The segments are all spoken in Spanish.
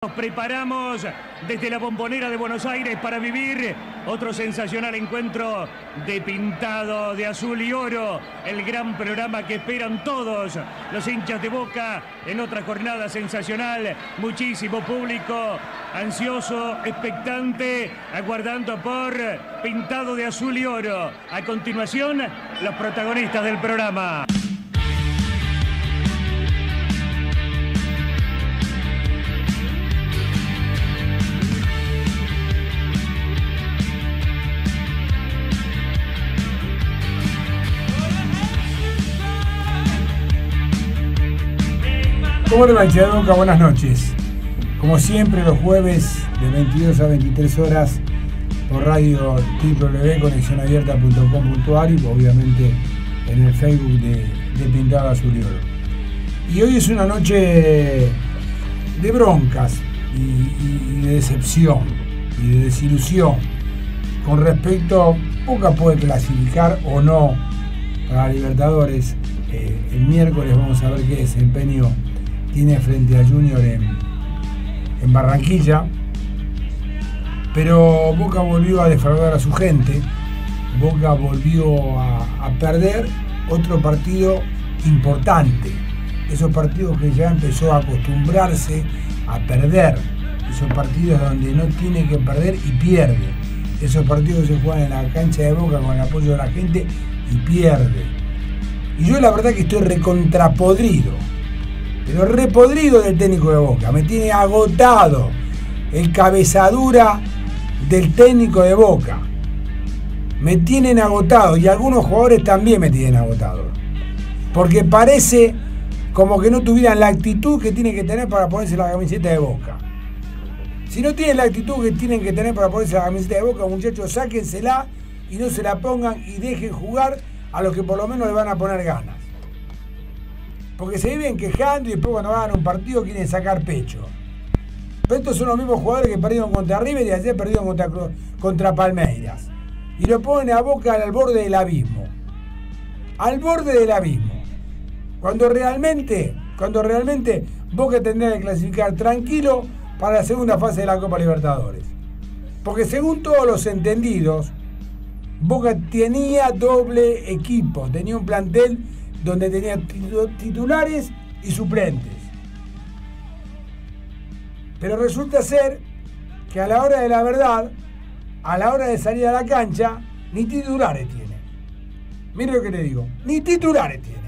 Nos preparamos desde la bombonera de Buenos Aires para vivir otro sensacional encuentro de pintado de azul y oro, el gran programa que esperan todos los hinchas de Boca en otra jornada sensacional, muchísimo público ansioso, expectante, aguardando por pintado de azul y oro. A continuación, los protagonistas del programa. ¿Cómo le va, Boca? Buenas noches. Como siempre, los jueves de 22 a 23 horas por radio www.conexionabierta.com.ar y obviamente en el Facebook de, de Pintado Azul y Oro. Y hoy es una noche de broncas y, de decepción y de desilusión con respecto, Boca puede clasificar o no para Libertadores. Eh, el miércoles vamos a ver qué desempeño tiene frente a Junior en, Barranquilla. Pero Boca volvió a defraudar a su gente. Boca volvió a, perder otro partido importante. Esos partidos que ya empezó a acostumbrarse a perder. Esos partidos donde no tiene que perder y pierde. Esos partidos se juegan en la cancha de Boca con el apoyo de la gente y pierde. Y yo la verdad que estoy recontrapodrido pero repodrido del técnico de Boca. Me tiene agotado el cabezadura del técnico de Boca. Me tienen agotado y algunos jugadores también me tienen agotado. Porque parece como que no tuvieran la actitud que tienen que tener para ponerse la camiseta de Boca. Si no tienen la actitud que tienen que tener para ponerse la camiseta de Boca, muchachos, sáquensela y no se la pongan y dejen jugar a los que por lo menos le van a poner ganas. Porque se viven quejando y después cuando van a un partido quieren sacar pecho. Pero estos son los mismos jugadores que perdieron contra River y ayer perdieron contra, contra Palmeiras. Y lo ponen a boca al borde del abismo. Al borde del abismo. Cuando realmente, cuando realmente Boca tendría que clasificar tranquilo para la segunda fase de la Copa Libertadores. Porque según todos los entendidos, Boca tenía doble equipo, tenía un plantel donde tenía titulares y suplentes. Pero resulta ser que a la hora de la verdad, a la hora de salir a la cancha, ni titulares tiene. Mire lo que le digo, ni titulares tiene.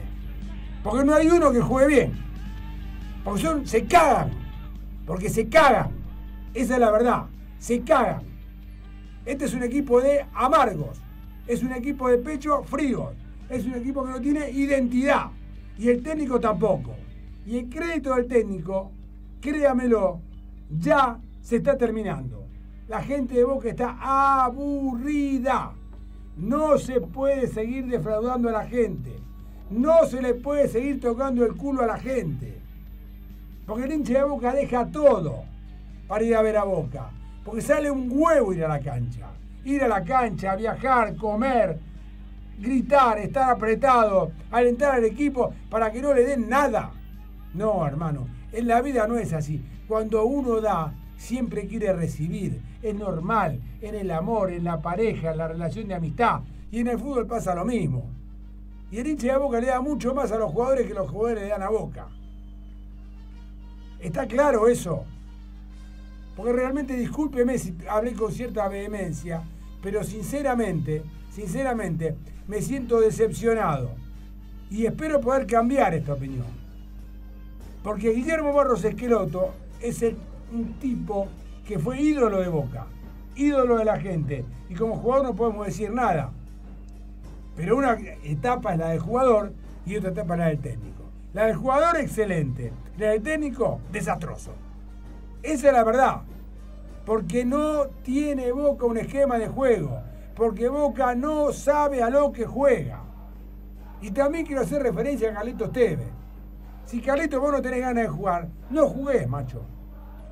Porque no hay uno que juegue bien. Porque se cagan. Porque se cagan. Esa es la verdad. Se cagan. Este es un equipo de amargos. Es un equipo de pecho frío es un equipo que no tiene identidad. Y el técnico tampoco. Y el crédito del técnico, créamelo, ya se está terminando. La gente de Boca está aburrida. No se puede seguir defraudando a la gente. No se le puede seguir tocando el culo a la gente. Porque el hincha de Boca deja todo para ir a ver a Boca. Porque sale un huevo ir a la cancha. Ir a la cancha, viajar, comer, gritar, estar apretado, alentar al equipo para que no le den nada. No, hermano, en la vida no es así. Cuando uno da, siempre quiere recibir. Es normal, en el amor, en la pareja, en la relación de amistad. Y en el fútbol pasa lo mismo. Y el hincha de Boca le da mucho más a los jugadores que los jugadores le dan a Boca. ¿Está claro eso? Porque realmente, discúlpeme si hablé con cierta vehemencia, pero sinceramente, sinceramente, me siento decepcionado. Y espero poder cambiar esta opinión. Porque Guillermo Barros Esqueloto es un tipo que fue ídolo de Boca, ídolo de la gente. Y como jugador no podemos decir nada. Pero una etapa es la del jugador y otra etapa es la del técnico. La del jugador, excelente. La del técnico, desastroso. Esa es la verdad. Porque no tiene Boca un esquema de juego porque Boca no sabe a lo que juega. Y también quiero hacer referencia a Carlitos Tevez. Si Carlitos vos no tenés ganas de jugar, no jugués, macho.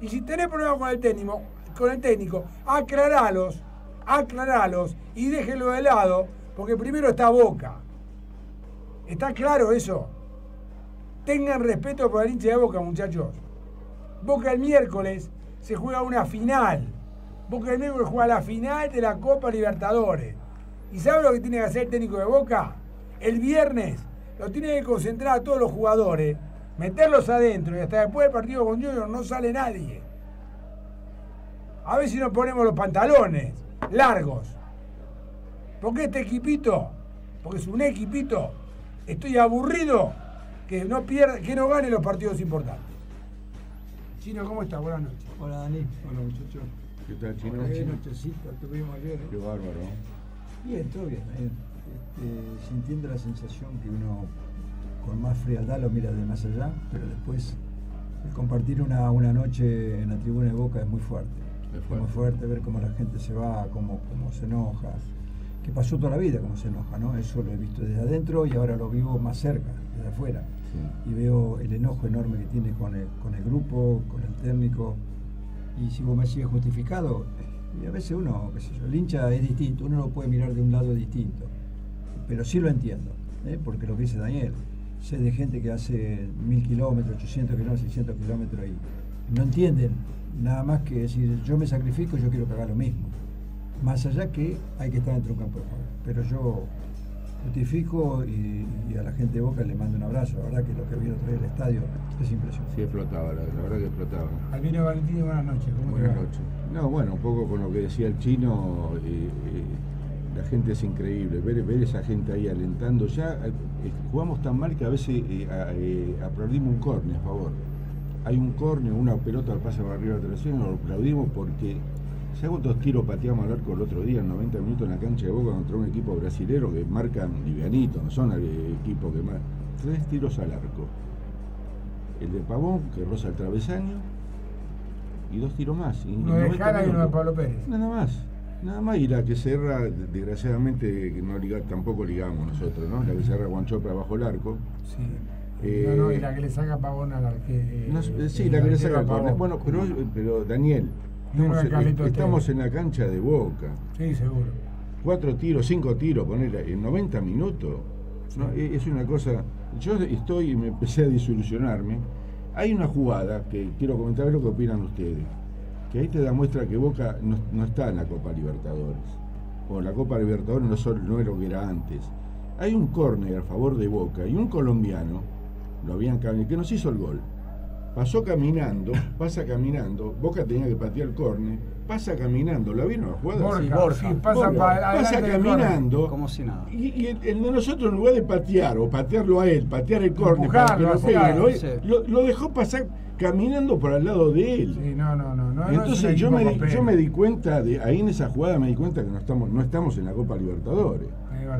Y si tenés problemas con el técnico, con el técnico, aclaralos, aclaralos y déjenlo de lado, porque primero está Boca. ¿Está claro eso? Tengan respeto por el hincha de Boca, muchachos. Boca el miércoles se juega una final. Boca el miércoles juega la final de la Copa Libertadores. ¿Y sabe lo que tiene que hacer el técnico de Boca? El viernes lo tiene que concentrar a todos los jugadores, meterlos adentro y hasta después del partido con Junior no sale nadie. A ver si nos ponemos los pantalones largos. Porque este equipito, porque es un equipito, estoy aburrido que no pierda, que no gane los partidos importantes. Chino, ¿cómo estás? Buenas noches. Hola Dani, hola muchachos. ¿Qué tal, Chino? Hola, Chino Chocito, tuvimos ayer. ¿eh? Qué bárbaro. Bien, todo bien. bien. Este, sintiendo la sensación que uno con más frialdad lo mira de más allá, pero después el compartir una, una noche en la tribuna de Boca es muy fuerte. Es fuerte. muy fuerte ver cómo la gente se va, cómo, cómo se enoja. Que pasó toda la vida cómo se enoja, ¿no? Eso lo he visto desde adentro y ahora lo vivo más cerca, desde afuera. Sí. Y veo el enojo enorme que tiene con el, con el grupo, con el técnico. Y si vos me sigues justificado, y a veces uno, qué sé yo, el hincha es distinto, uno lo puede mirar de un lado distinto. Pero sí lo entiendo, ¿eh? porque lo que dice Daniel, sé de gente que hace mil kilómetros, 800 kilómetros, 600 kilómetros y no entienden nada más que decir, yo me sacrifico, yo quiero que haga lo mismo. Más allá que hay que estar dentro de un campo de juego. Pero yo justifico y, y a la gente de Boca le mando un abrazo. La verdad que lo que vi otra vez el estadio es impresionante. Sí, explotaba, la, la verdad que explotaba. Albino Valentini, buenas noches. ¿Cómo te Buenas noches. No, bueno, un poco con lo que decía el chino, eh, eh, la gente es increíble, ver, ver esa gente ahí alentando. Ya eh, jugamos tan mal que a veces eh, eh, aplaudimos un córner a favor. Hay un córner, una pelota que pasa por arriba de la televisión, lo aplaudimos porque ¿sabes cuántos tiros pateamos al arco el otro día en 90 minutos en la cancha de Boca contra un equipo brasilero que marcan livianito, no son eh, equipos que marcan? Tres tiros al arco. El de Pavón, que roza el travesaño, y dos tiros más. y Uno de 90 Jara y uno de. Pablo Pérez. Nada más. Nada más. Y la que cerra, desgraciadamente, que no liga, tampoco ligamos nosotros, ¿no? La que cerra Guanchope bajo el arco. Sí. Eh, no, no, y la que le saca Pavón al arquero. No, eh, sí, la que le saca el córner. Bueno, pero, pero Daniel, estamos, en, estamos Tevez. en la cancha de Boca. Sí, seguro. Cuatro tiros, cinco tiros, poner en 90 minutos. ¿no? Es una cosa. Yo estoy, me empecé a desilusionarme. Hay una jugada que quiero comentar lo que opinan ustedes. Que ahí te da muestra que Boca no, no está en la Copa Libertadores. O la Copa Libertadores no, son- no es lo que era antes. Hay un córner a favor de Boca y un colombiano, lo habían cambiado, que nos hizo el gol. Pasó caminando, pasa caminando, Boca tenía que patear el córner, pasa caminando, ¿la vieron la jugada? Borja, Sí, Borja. sí, pasa Borja, para pasa caminando. Como si nada. Y, y el, el de nosotros, en lugar de patear o patearlo a él, patear el córner para que lo pegue, lo, sí. lo- lo dejó pasar caminando por al lado de él. Sí, no, no, no. Entonces yo me, di, yo me di cuenta, de ahí en esa jugada me di cuenta que no estamos, no estamos en la Copa Libertadores.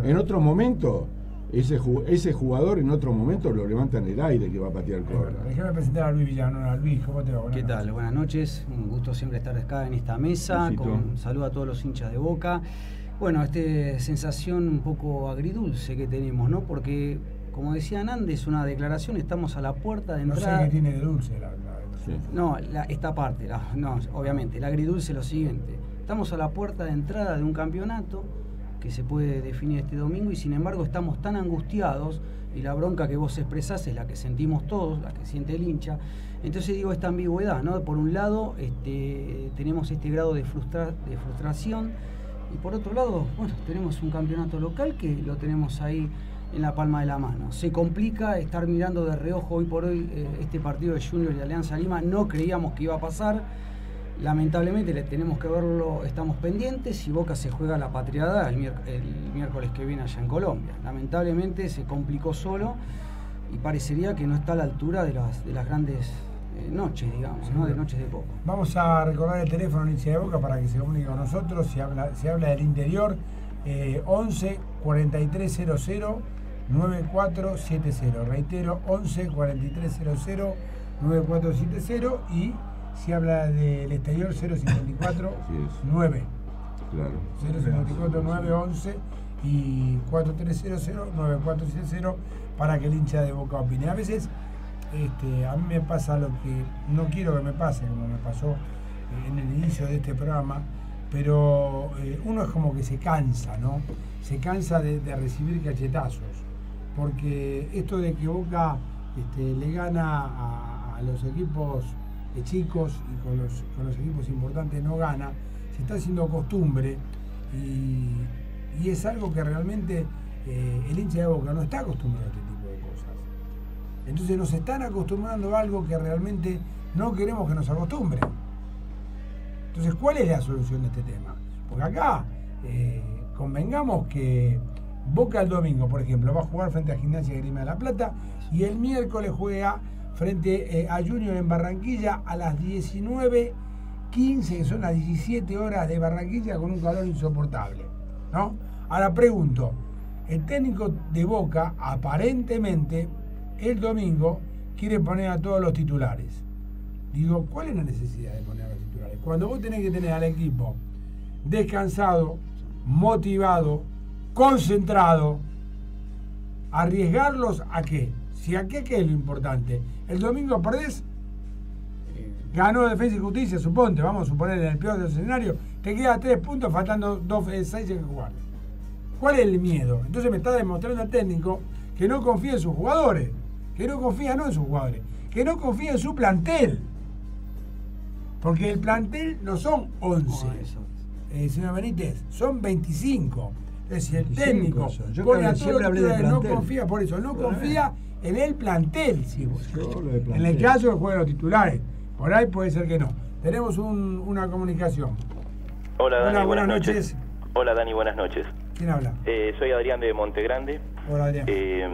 En otro momento, ese, ju- ese jugador en otro momento lo levanta en el aire que va a patear el córner. Déjame presentar a Luis Villanueva. Luis, ¿cómo te va? Buenas ¿Qué tal? noches. Buenas noches. Un gusto siempre estar acá en esta mesa. Besito. Con saludo a todos los hinchas de Boca. Bueno, esta sensación un poco agridulce que tenemos, ¿no? Porque, como decía Nández, una declaración, estamos a la puerta de No sé entrada. qué tiene de dulce la, la- Sí. No, la- esta parte, la- no, obviamente, el agridulce es lo siguiente. Estamos a la puerta de entrada de un campeonato que se puede definir este domingo y sin embargo estamos tan angustiados y la bronca que vos expresás es la que sentimos todos, la que siente el hincha. Entonces digo esta ambigüedad, ¿no? Por un lado este, tenemos este grado de, frustra- de frustración y por otro lado, bueno, tenemos un campeonato local que lo tenemos ahí en la palma de la mano. Se complica estar mirando de reojo hoy por hoy eh, este partido de Junior y Alianza Lima. No creíamos que iba a pasar. Lamentablemente le tenemos que verlo, estamos pendientes y Boca se juega la patriada el, miércoles que viene allá en Colombia. Lamentablemente se complicó solo y parecería que no está a la altura de las, de las grandes eh, noches, digamos, ¿no? de noches de Boca. Vamos a recordar el teléfono de de Boca para que se comunique con nosotros. Se habla, se habla del interior. eh, 11 4300 9470. Reitero, 11 4300 9470. Y se habla del exterior 054 Así es. 9. Claro. 054 911 y 4300-9470 para que el hincha de Boca opine. A veces este, a mí me pasa lo que no quiero que me pase, como me pasó en el inicio de este programa, pero eh, uno es como que se cansa, ¿no? Se cansa de, de recibir cachetazos, porque esto de que Boca este, le gana a, a los equipos chicos y con los, con los equipos importantes no gana, se está haciendo costumbre y, y es algo que realmente eh, el hincha de Boca no está acostumbrado a este tipo de cosas. Entonces nos están acostumbrando a algo que realmente no queremos que nos acostumbren. Entonces, ¿cuál es la solución de este tema? Porque acá eh, convengamos que Boca el domingo, por ejemplo, va a jugar frente a Gimnasia Grima de la Plata y el miércoles juega frente eh, a Junior en Barranquilla a las 19.15, que son las 17 horas de Barranquilla con un calor insoportable. ¿no? Ahora pregunto, el técnico de Boca aparentemente el domingo quiere poner a todos los titulares. Digo, ¿cuál es la necesidad de poner a los titulares? Cuando vos tenés que tener al equipo descansado, motivado, concentrado, arriesgarlos a qué? Si a qué, ¿qué es lo importante? El domingo perdés, ganó Defensa y Justicia, suponte, vamos a suponer en el peor del escenario, te queda tres puntos faltando dos, eh, seis que jugar. ¿Cuál es el miedo? Entonces me está demostrando el técnico que no confía en sus jugadores, que no confía no en sus jugadores, que no confía en su plantel. Porque el plantel no son 11. Eh, señor Benítez, son 25. Es decir, el técnico Yo pone a creo que todos siempre los hablé de no confía por eso, no confía en el plantel. sí, vos. De En plantel. el caso que jueguen los titulares, por ahí puede ser que no. Tenemos un- una comunicación. Hola Dani, Hola, buenas, buenas noches. Hola Dani, buenas noches. ¿Quién habla? Eh, soy Adrián de Montegrande. Hola, Adrián. Eh,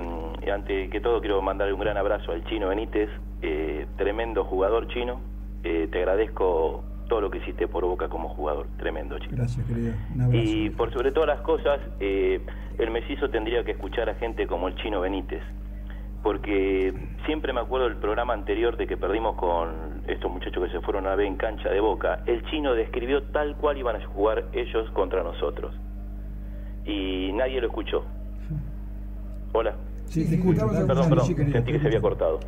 y ante que todo quiero mandarle un gran abrazo al chino Benítez, eh, tremendo jugador chino. Eh, te agradezco todo lo que hiciste por Boca como jugador, tremendo chino. Gracias, querido. Un abrazo. Y por sobre todas las cosas, eh, el Mesizo tendría que escuchar a gente como el chino Benítez. Porque siempre me acuerdo del programa anterior de que perdimos con estos muchachos que se fueron a ver en cancha de boca. El chino describió tal cual iban a jugar ellos contra nosotros. Y nadie lo escuchó. Hola. Sí, Sí, te escucho. Perdón, perdón, sentí que se había cortado.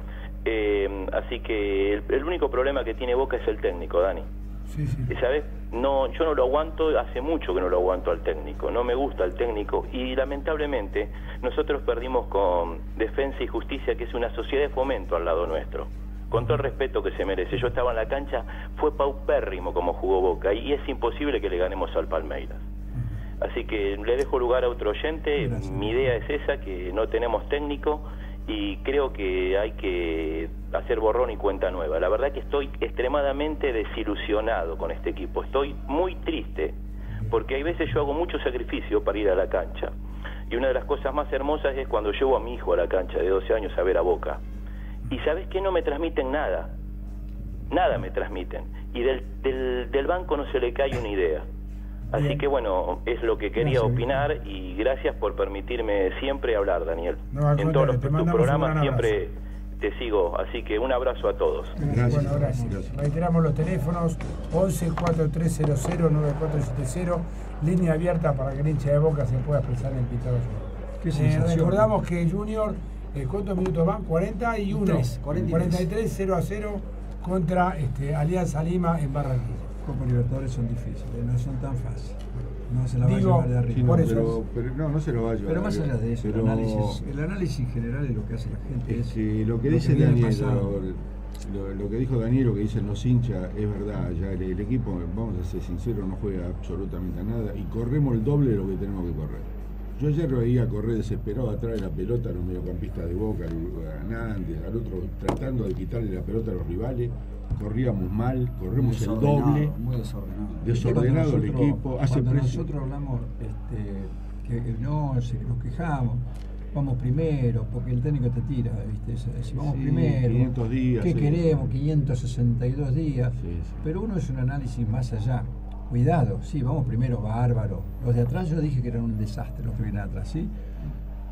Eh, así que el, el único problema que tiene Boca es el técnico, Dani. Sí, sabes, no, yo no lo aguanto, hace mucho que no lo aguanto al técnico, no me gusta el técnico y lamentablemente nosotros perdimos con Defensa y Justicia, que es una sociedad de fomento al lado nuestro. Con todo el respeto que se merece, yo estaba en la cancha, fue paupérrimo como jugó Boca y es imposible que le ganemos al Palmeiras. Así que le dejo lugar a otro oyente, Gracias. mi idea es esa, que no tenemos técnico y creo que hay que hacer borrón y cuenta nueva. La verdad que estoy extremadamente desilusionado con este equipo, estoy muy triste, porque hay veces yo hago mucho sacrificio para ir a la cancha. Y una de las cosas más hermosas es cuando llevo a mi hijo a la cancha de 12 años a ver a Boca. Y sabes que no me transmiten nada, nada me transmiten. Y del, del, del banco no se le cae una idea. Así Bien. que bueno, es lo que quería Gracias, opinar y gracias por permitirme siempre hablar, Daniel. No, en todos los tus programas siempre te sigo, así que un abrazo a todos. Gracias. Bueno, gracias. Gracias. Reiteramos los teléfonos 11 4300 9470, línea abierta para que el hincha de Boca se pueda expresar en. Qué Eh, recordamos que Junior, eh, ¿cuántos minutos van? 41. Tres, 43. 43, 0 a 0 contra este, Alianza Lima en Barranquilla. Copa Libertadores son difíciles, no son tan fáciles. No se la va a Digo, llevar de Sí, arriba. no, Por eso. pero, pero no, no se lo va a llevar. Pero más allá de eso, Pero el, análisis, el análisis general de lo que hace la gente es es que lo que lo dice Daniel, lo, que dijo Daniel, lo que dicen los hinchas, es verdad. Ya el, el equipo, vamos a ser sinceros, no juega absolutamente a nada y corremos el doble de lo que tenemos que correr. Yo ayer lo veía correr desesperado atrás de la pelota a los mediocampistas de Boca, a Hernández, al otro, tratando de quitarle la pelota a los rivales. Corríamos mal, corremos el doble. Muy desordenado. Desordenado el equipo, hace cuando nosotros hablamos este, que no, nos quejamos, vamos primero, porque el técnico te tira, ¿viste? Es, vamos Sí, primero. 500 días, ¿Qué sí. queremos? 562 días. Sí. Pero uno es un análisis más allá. Cuidado, sí, vamos primero, bárbaro. Los de atrás yo dije que eran un desastre los que vienen atrás, ¿sí?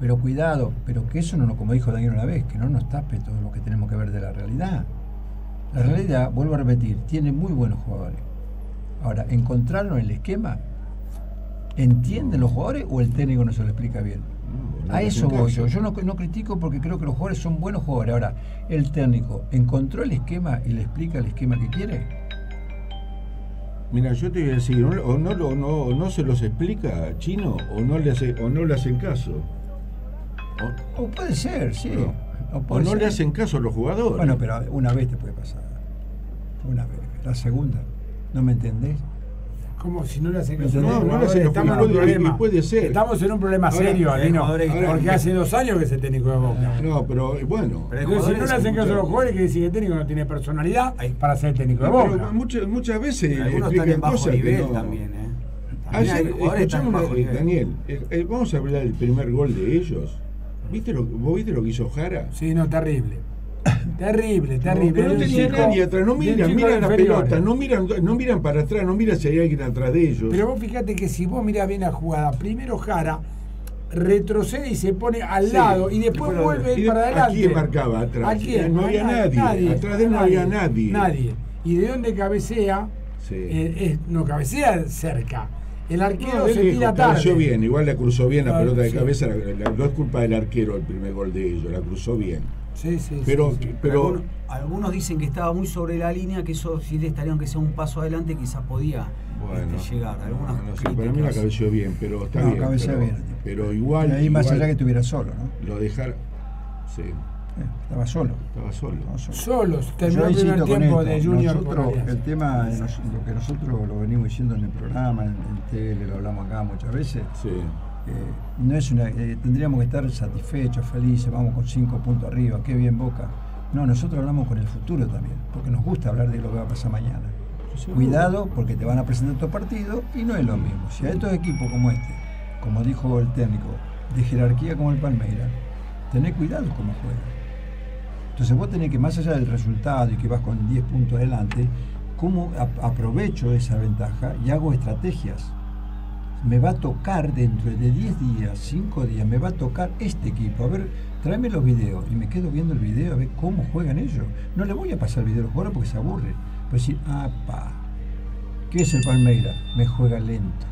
Pero cuidado, pero que eso no, nos- como dijo Daniel una vez, que no nos tape todo lo que tenemos que ver de la realidad. La realidad, vuelvo a repetir, tiene muy buenos jugadores. Ahora, ¿encontraron el esquema? ¿Entienden los jugadores o el técnico no se lo explica bien? No A eso voy yo. Yo no, no critico porque creo que los jugadores son buenos jugadores. Ahora, ¿el técnico encontró el esquema y le explica el esquema que quiere? Mira, yo te voy a decir, o no, o no, no, o no se los explica chino o no le, hace, o no le hacen caso. O, O puede ser, sí. No. O no le ser. hacen caso a los jugadores. Bueno, pero una vez te puede pasar. una vez. La segunda, ¿no me entendés? Como si no le hacen caso. No, a los no le jugadores, hacen Estamos en un puede- problema. puede ser. Estamos en un problema Ahora, serio, hay Alino. Porque hace dos años que es el técnico de Boca. No, pero eh, bueno. Pero Entonces, si no le hacen caso a los jugadores, quiere decir que el técnico no tiene personalidad Hay- para ser técnico de Pero Boca. muchas, muchas veces Algunos están explican en bajo cosas que nivel no. también, ¿eh? También Ayer, están eh, nivel. Daniel, eh, eh, vamos a hablar del primer gol de ellos. ¿Viste lo, ¿Vos viste lo que hizo Jara? Sí, no, terrible. Terrible, terrible. Pero no tenía chico- nadie atrás, no miran, miran la inferior. pelota, no miran, no miran para atrás, no miran si hay alguien atrás de ellos. Pero vos fíjate que si vos mirás bien la jugada, primero Jara retrocede y se pone al Sí. lado y después vuelve y de- para ¿a adelante. quién marcaba atrás? ¿A quién? No había nadie. Atrás de él no había nadie. Nadie. Y de dónde cabecea, Sí. eh, es- no cabecea cerca. El arquero No, se lejos, tira tarde. bien, igual la cruzó bien la pelota de sí. cabeza, la- la- no es culpa del arquero el primer gol de ellos, la cruzó bien. Sí, sí, Pero, sí, sí. pero algunos, algunos dicen que estaba muy sobre la línea, que eso si le estaría aunque sea un paso adelante, quizás podía bueno, este, llegar. Algunas no, no sé, para mí la cabeció bien, pero está No, bien. pero, bien. pero igual. Y ahí más allá que estuviera solo, ¿no? Lo dejar. Sí, estaba solo. estaba solo. estaba solo. Solos, terminó Yo el primer tiempo esto, de Junior nosotros, el tema, de nos- lo que nosotros lo venimos diciendo en el programa, en, en tele, lo hablamos acá muchas veces, Sí. eh, no es una, eh, tendríamos que estar satisfechos, felices, vamos con cinco puntos arriba, qué bien Boca. No, nosotros hablamos con el futuro también, porque nos gusta hablar de lo que va a pasar mañana. Cuidado, porque te van a presentar tu partido y no es lo mismo. Si a estos equipos como este, como dijo el técnico, de jerarquía como el Palmeiras, tenés cuidado cómo juegan. Entonces vos tenés que, más allá del resultado y que vas con 10 puntos adelante, ¿cómo a- aprovecho esa ventaja y hago estrategias? Me va a tocar dentro de 10 días, 5 días, me va a tocar este equipo. A ver, tráeme los videos y me quedo viendo el video a ver cómo juegan ellos. No le voy a pasar el video a los jugadores porque se aburre. Pero decir, apa, ¿qué es el Palmeiras? Me juega lento.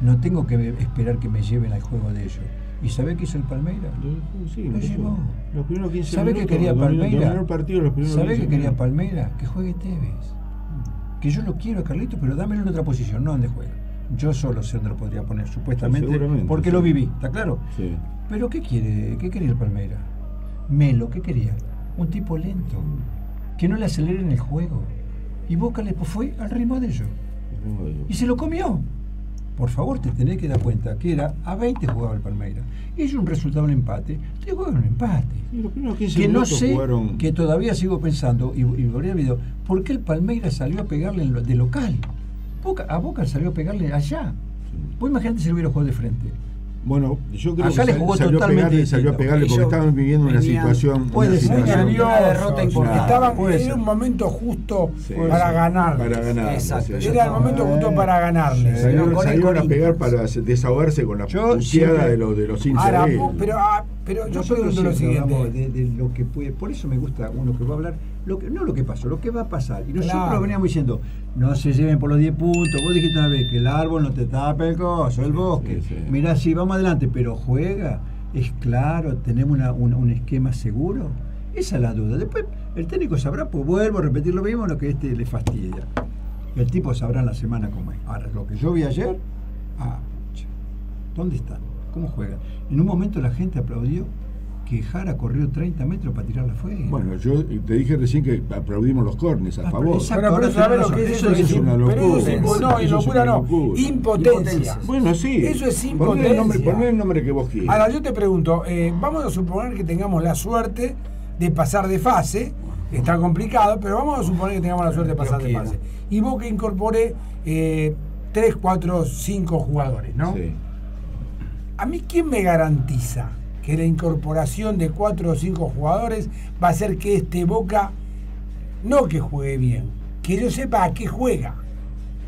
No tengo que esperar que me lleven al juego de ellos. ¿Y sabe qué hizo el Palmeiras? Sí, Lo llevó. Los primeros 15 ¿Sabe qué minutos, quería dominó- Palmeiras? ¿Sabe 15 qué quería. Palmeiras? Que juegue Tevez. Que yo lo quiero a Carlitos, pero dámelo en otra posición, no donde juega. Yo solo sé dónde lo podría poner, supuestamente, porque sí. lo viví, ¿está claro? Sí. Pero ¿qué quiere? ¿Qué quería el Palmeiras? Melo, ¿qué quería? Un tipo lento, que no le aceleren el juego. Y Boca le fue al ritmo de ellos. Y se lo comió. Por favor, te tenés que dar cuenta que era a 20 jugaba el Palmeiras. Y ellos un resultado un empate. Te juegan un empate. Y los primeros 15 Que no sé, jugaron. que todavía sigo pensando, y, y volví al video, ¿por qué el Palmeiras salió a pegarle en lo- de local? Boca, a Boca salió a pegarle allá. Vos imagínate si lo hubiera jugado de frente. Bueno, yo creo Acá que sal- jugó salió, pegarle, salió a pegarle porque estaban viviendo una situación. puede una ser, situación-. Una derrota importante. Estaban Puede en ser. un momento justo Sí, para sí, ganar. Para ganar. Exacto. Era el momento justo para ganarle. Sí. Salieron, Con el salieron a pegar para desahogarse con la puteada de, los de los hinchas Ahora, de pero, ah, pero yo pregunto lo siguiente. de, de lo que puede, por eso me gusta uno que va a hablar, lo que, no lo que pasó, lo que va a pasar. Y nosotros Claro. veníamos diciendo, no se lleven por los 10 puntos. Vos dijiste una vez que el árbol no te tapa el coso, el bosque. sí, sí. Mirá, sí, vamos adelante, pero juega, es claro, tenemos una- un, un esquema seguro. Esa es la duda. Después el técnico sabrá, pues vuelvo a repetir lo mismo, lo que este le fastidia. El tipo sabrá en la semana cómo es. Ahora, lo que yo vi ayer, ah, ¿dónde están? ¿Cómo juegan? En un momento la gente aplaudió que Jara corrió 30 metros para tirarla fuera. Bueno, yo te dije recién que aplaudimos los cornes a Ah, favor. exacto. Pero, pero ahora ¿sabes tenés lo que es Eso eso? es una Pero eso es locura. no, y Eso es locura no. locura. Impotencia. Impotencia. Bueno, sí. Eso es Poné el nombre, impotencia. poné el nombre que vos quieras. Ahora, yo te pregunto, eh, vamos a suponer que tengamos la suerte de pasar de fase. Está complicado, pero vamos a suponer que tengamos la suerte de pasar de fase. Y vos que incorpore eh, 3, 4, 5 jugadores, ¿no? Sí. A mí, ¿quién me garantiza que la incorporación de 4 o 5 jugadores va a hacer que este Boca no que juegue bien, que yo sepa a qué juega?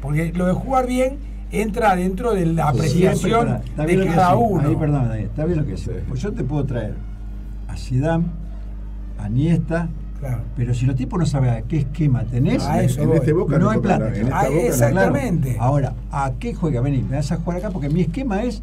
Porque lo de jugar bien entra dentro de la apreciación de cada uno. Ahí, perdón, ahí, está bien lo que. Sí. Pues yo te puedo traer a Zidane, a Niesta, Claro. pero si los tipos no saben a qué esquema tenés, A eso en voy. este Boca no no hay plata. Ah, exactamente. Ahora, ¿a qué juega? Vení, me vas a jugar acá porque mi esquema es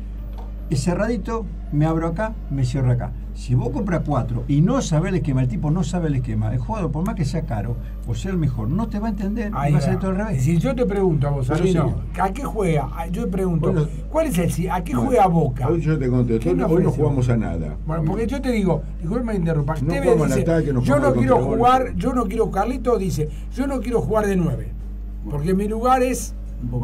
es cerradito, me abro acá, me cierro acá. Si vos compras cuatro y no sabes el esquema, el tipo no sabe el esquema, el jugador, por más que sea caro o sea el mejor, no te va a entender, Ahí va a ser todo al revés. Si yo te pregunto a vos. ¿a qué juega? Ah, Yo te pregunto, Bueno, ¿cuál es el si- ¿A qué Bueno, juega Boca? Hoy yo te contesto, ¿Qué hoy no- hoy no ofrece jugamos a nada. Bueno, porque yo te digo, disculpe me interrumpa, No dice, ataque, no yo no quiero jugar, yo no quiero, Carlito dice, yo no quiero jugar de nueve, porque mi lugar es.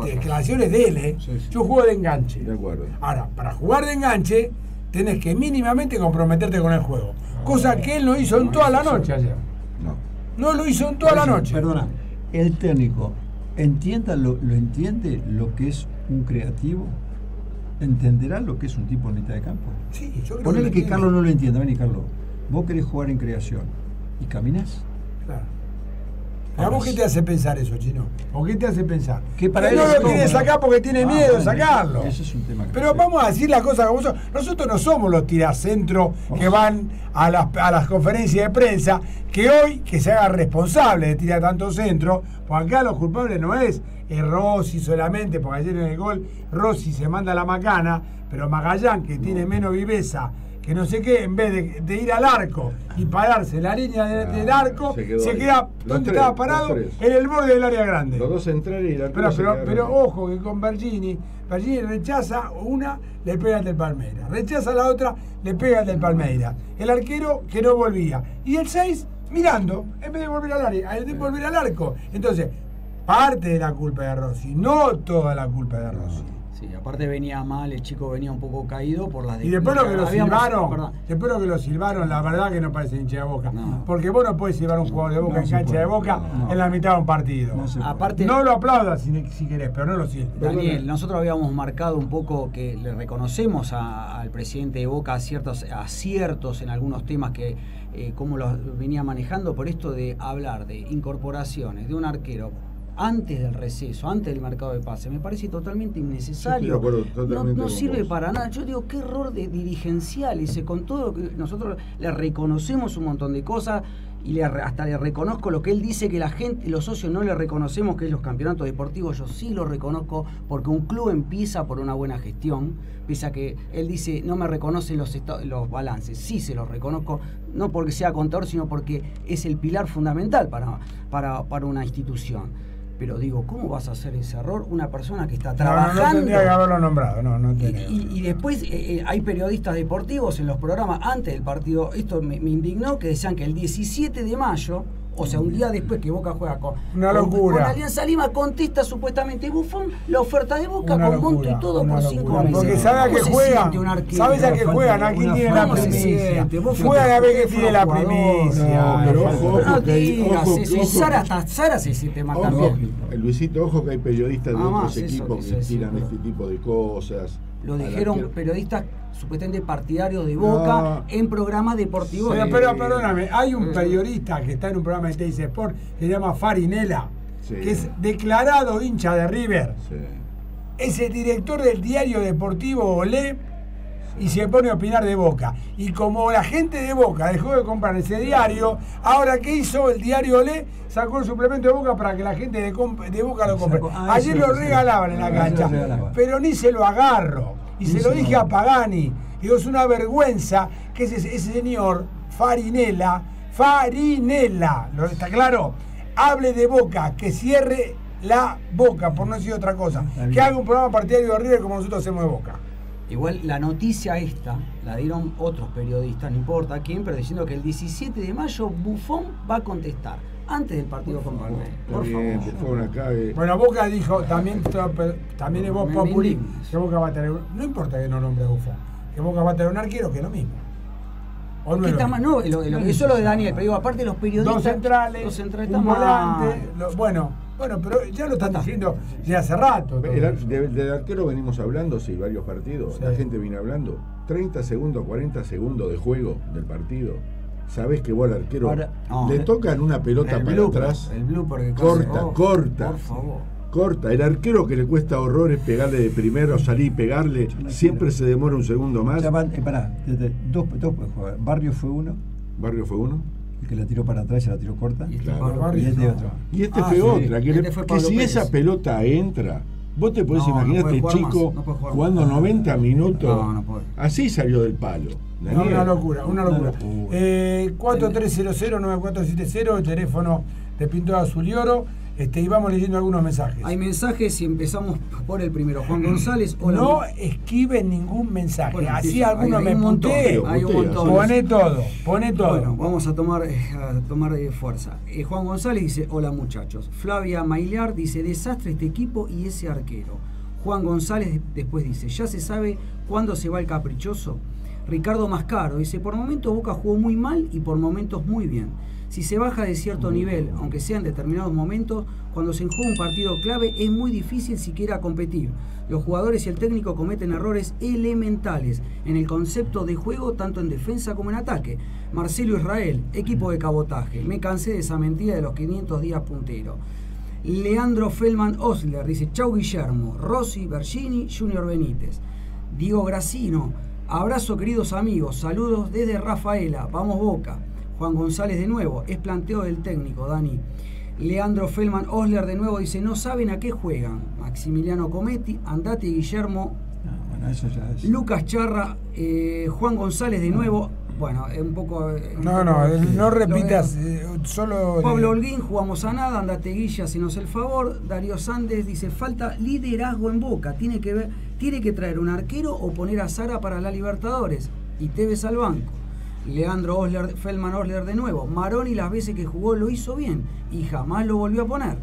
Declaraciones de él, ¿eh? Sí, sí. yo juego de enganche. De acuerdo. Ahora, para jugar de enganche, tenés que mínimamente comprometerte con el juego, cosa que él no hizo en toda la noche ayer. No. No lo hizo en toda la noche. Perdona, el técnico entienda lo, lo entiende lo que es un creativo, entenderá lo que es un tipo en mitad de campo. Sí, yo creo Ponele que entiende. Carlos no lo entienda, vení Carlos. Vos querés jugar en creación y caminás. Claro. ¿A vos qué te hace pensar eso, Chino? ¿O qué te hace pensar? Que para Que él no lo quiere sacar porque tiene Ah, miedo de sacarlo. Ese es un tema que Pero vamos a decir las cosas como son. Nosotros no somos los tiracentros que van a las, a las conferencias de prensa, que hoy que se haga responsable de tirar tanto centro, porque acá los culpables no es Rossi solamente, porque ayer en el gol Rossi se manda la macana, pero Magallán, que tiene menos viveza, que no sé qué, en vez de, de ir al arco y pararse la línea de- Ah, del arco, se queda donde estaba parado, en el borde del área grande. Los dos centrales y arquero Pero, pero, ojo que con Bergini, Bergini rechaza una, le pega el del Palmeiras. Rechaza la otra, le pega el del Palmeiras. El arquero que no volvía. Y el 6 mirando, en vez de volver al área, en vez de volver al arco. Entonces, parte de la culpa de Rossi, no toda la culpa de Rossi. Sí, aparte venía mal, el chico venía un poco caído por las Y después lo que lo silbaron, perdón, después lo que lo silbaron, la verdad que no parece hincha de boca. No. Porque vos no puedes silbar un jugador de boca No en cancha puede. de boca No. en la mitad de un partido. No se puede. Aparte, No lo aplaudas si, si querés, pero no lo silbes. Daniel, nosotros habíamos marcado un poco que le reconocemos a- al presidente de Boca ciertos aciertos en algunos temas que eh, cómo los venía manejando por esto de hablar de incorporaciones de un arquero antes del receso, antes del mercado de pase, me parece totalmente innecesario. Acuerdo no totalmente no con sirve vos. para nada. Yo digo, qué error de dirigencial ese, con todo que nosotros le reconocemos un montón de cosas y le, hasta le reconozco lo que él dice que la gente, los socios no le reconocemos que es los campeonatos deportivos, yo sí lo reconozco porque un club empieza por una buena gestión, pese a que él dice no me reconocen los, los balances, sí se los reconozco, no porque sea contador, sino porque es el pilar fundamental para, para, para una institución. Pero digo, ¿cómo vas a hacer ese error una persona que está No, no, trabajando? no tendría que haberlo nombrado, no, no Y, tenía. y- y después eh, eh, hay periodistas deportivos en los programas antes del partido, esto me, me indignó, que decían que el 17 de mayo, o sea, un día después que Boca juega con, Una con- locura. con Alianza Lima, contesta supuestamente Buffon la oferta de Boca Una con monto y todo por locura. 5 meses. Porque sabe a ¿Cómo qué se juegan, sabes a qué Una juegan, falta- a quién una tiene la primicia. Juegan a ver quién tiene la primicia. No, pero ojo, ojo, No que digas eso, y. Sara, hasta Sara se siente mal también. Luisito, ojo que hay periodistas de Ah, otros equipos que tiran este tipo de cosas. Lo dijeron periodistas supuestamente partidarios de Boca No. en programas deportivos. Pero, pero perdóname, hay un Eh. periodista que está en un programa de Teis Sport que se llama Farinela, Sí. que es declarado hincha de River. Sí. Es el director del diario deportivo Olé y se pone a opinar de Boca. Y como la gente de Boca dejó de comprar ese diario, ahora ¿qué hizo el diario Olé? Sacó el suplemento de Boca para que la gente de, de Boca lo compre. Ah, Ayer lo sí. regalaban en la Ah, cancha, pero ni se lo agarro. Y se lo dije a. Pagani. Digo, es una vergüenza que ese, ese señor, Farinela, Farinela, ¿lo está claro? Hable de Boca, que cierre la boca, por no decir otra cosa. Que haga un programa partidario de River como nosotros hacemos de Boca. Igual la noticia esta la dieron otros periodistas, no importa quién, pero diciendo que el 17 de mayo Buffon va a contestar antes del partido con Palmeiras. Por favor. Acá. eh, Bueno, Boca dijo, también, también es Voz Me Populi, que Boca va a tener, no importa que no nombre a Buffon, que Boca va a tener un arquero que es lo mismo. ¿O no ¿Qué es lo está mal? No, lo- lo- eso es lo de Daniel, pero digo, aparte los periodistas. Dos centrales, los centrales un volante, lo- bueno, bueno, pero ya lo están Está. diciendo de hace rato. el de- del arquero venimos hablando, sí, varios partidos. Sí. La gente viene hablando. 30 segundos, 40 segundos de juego del partido. Sabés que vos al arquero Ahora- No, le el- tocan una pelota el para blooper, atrás. El blooper que Corta, casi- oh, corta. Por favor. Corta, el arquero que le cuesta horrores pegarle de primero, salir y pegarle, siempre se demora un segundo más. Ya van, eh, pará, desde- dos, dos pueden jugar. Barrio fue uno, Barrio fue uno. el que la tiró para atrás y la tiró corta. Y este Claro. Barrio Y este no. otro. Y este Ah, fue sí. otra, que, Este le- fue que Pablo si Pérez. esa pelota entra, Vos te podés No, no imaginar puede este más, chico no jugar jugando más. 90 minutos. No, no. Así salió del palo. No, Daniel. una locura, una locura. locura. Eh, 4300-9470, el teléfono de Pintura Azul y Oro. Este, y vamos leyendo algunos mensajes. Hay mensajes y empezamos por el primero. Juan González, hola. no escriben ningún mensaje. Bueno, Así sí, alguno hay- me hay un montón, hay un montón. Pone todo, pone todo. Bueno, vamos a tomar, eh, a tomar eh, fuerza. Eh, Juan González dice, hola muchachos. Flavia Mailar dice, desastre este equipo y ese arquero. Juan González después dice, ya se sabe cuándo se va el caprichoso. Ricardo Mascaro dice, por momentos Boca jugó muy mal y por momentos muy bien. Si se baja de cierto nivel, aunque sea en determinados momentos, cuando se juega un partido clave es muy difícil siquiera competir. Los jugadores y el técnico cometen errores elementales en el concepto de juego, tanto en defensa como en ataque. Marcelo Israel, equipo de cabotaje. Me cansé de esa mentira de los 500 días puntero. Leandro Feldman Osler dice, chau Guillermo, Rossi, Bergini, Junior Benítez. Diego Gracino, abrazo queridos amigos, saludos desde Rafaela, vamos Boca. Juan González de nuevo, es planteo del técnico, Dani. Leandro Feldman Osler de nuevo dice, no saben a qué juegan. Maximiliano Cometti, Andati Guillermo, No, bueno, eso ya es. Lucas Charra, eh, Juan González de nuevo. Bueno, es un poco... eh, un No, poco- no, eh, no repitas, eh, solo. Pablo Holguín, jugamos a nada, andate Guilla, si nos el favor. Darío Sández dice, falta liderazgo en Boca, tiene que ver, tiene que traer un arquero o poner a Sara para la Libertadores. Y Tevez al banco. Leandro Osler, Feldman Osler de nuevo. Maroni las veces que jugó lo hizo bien y jamás lo volvió a poner.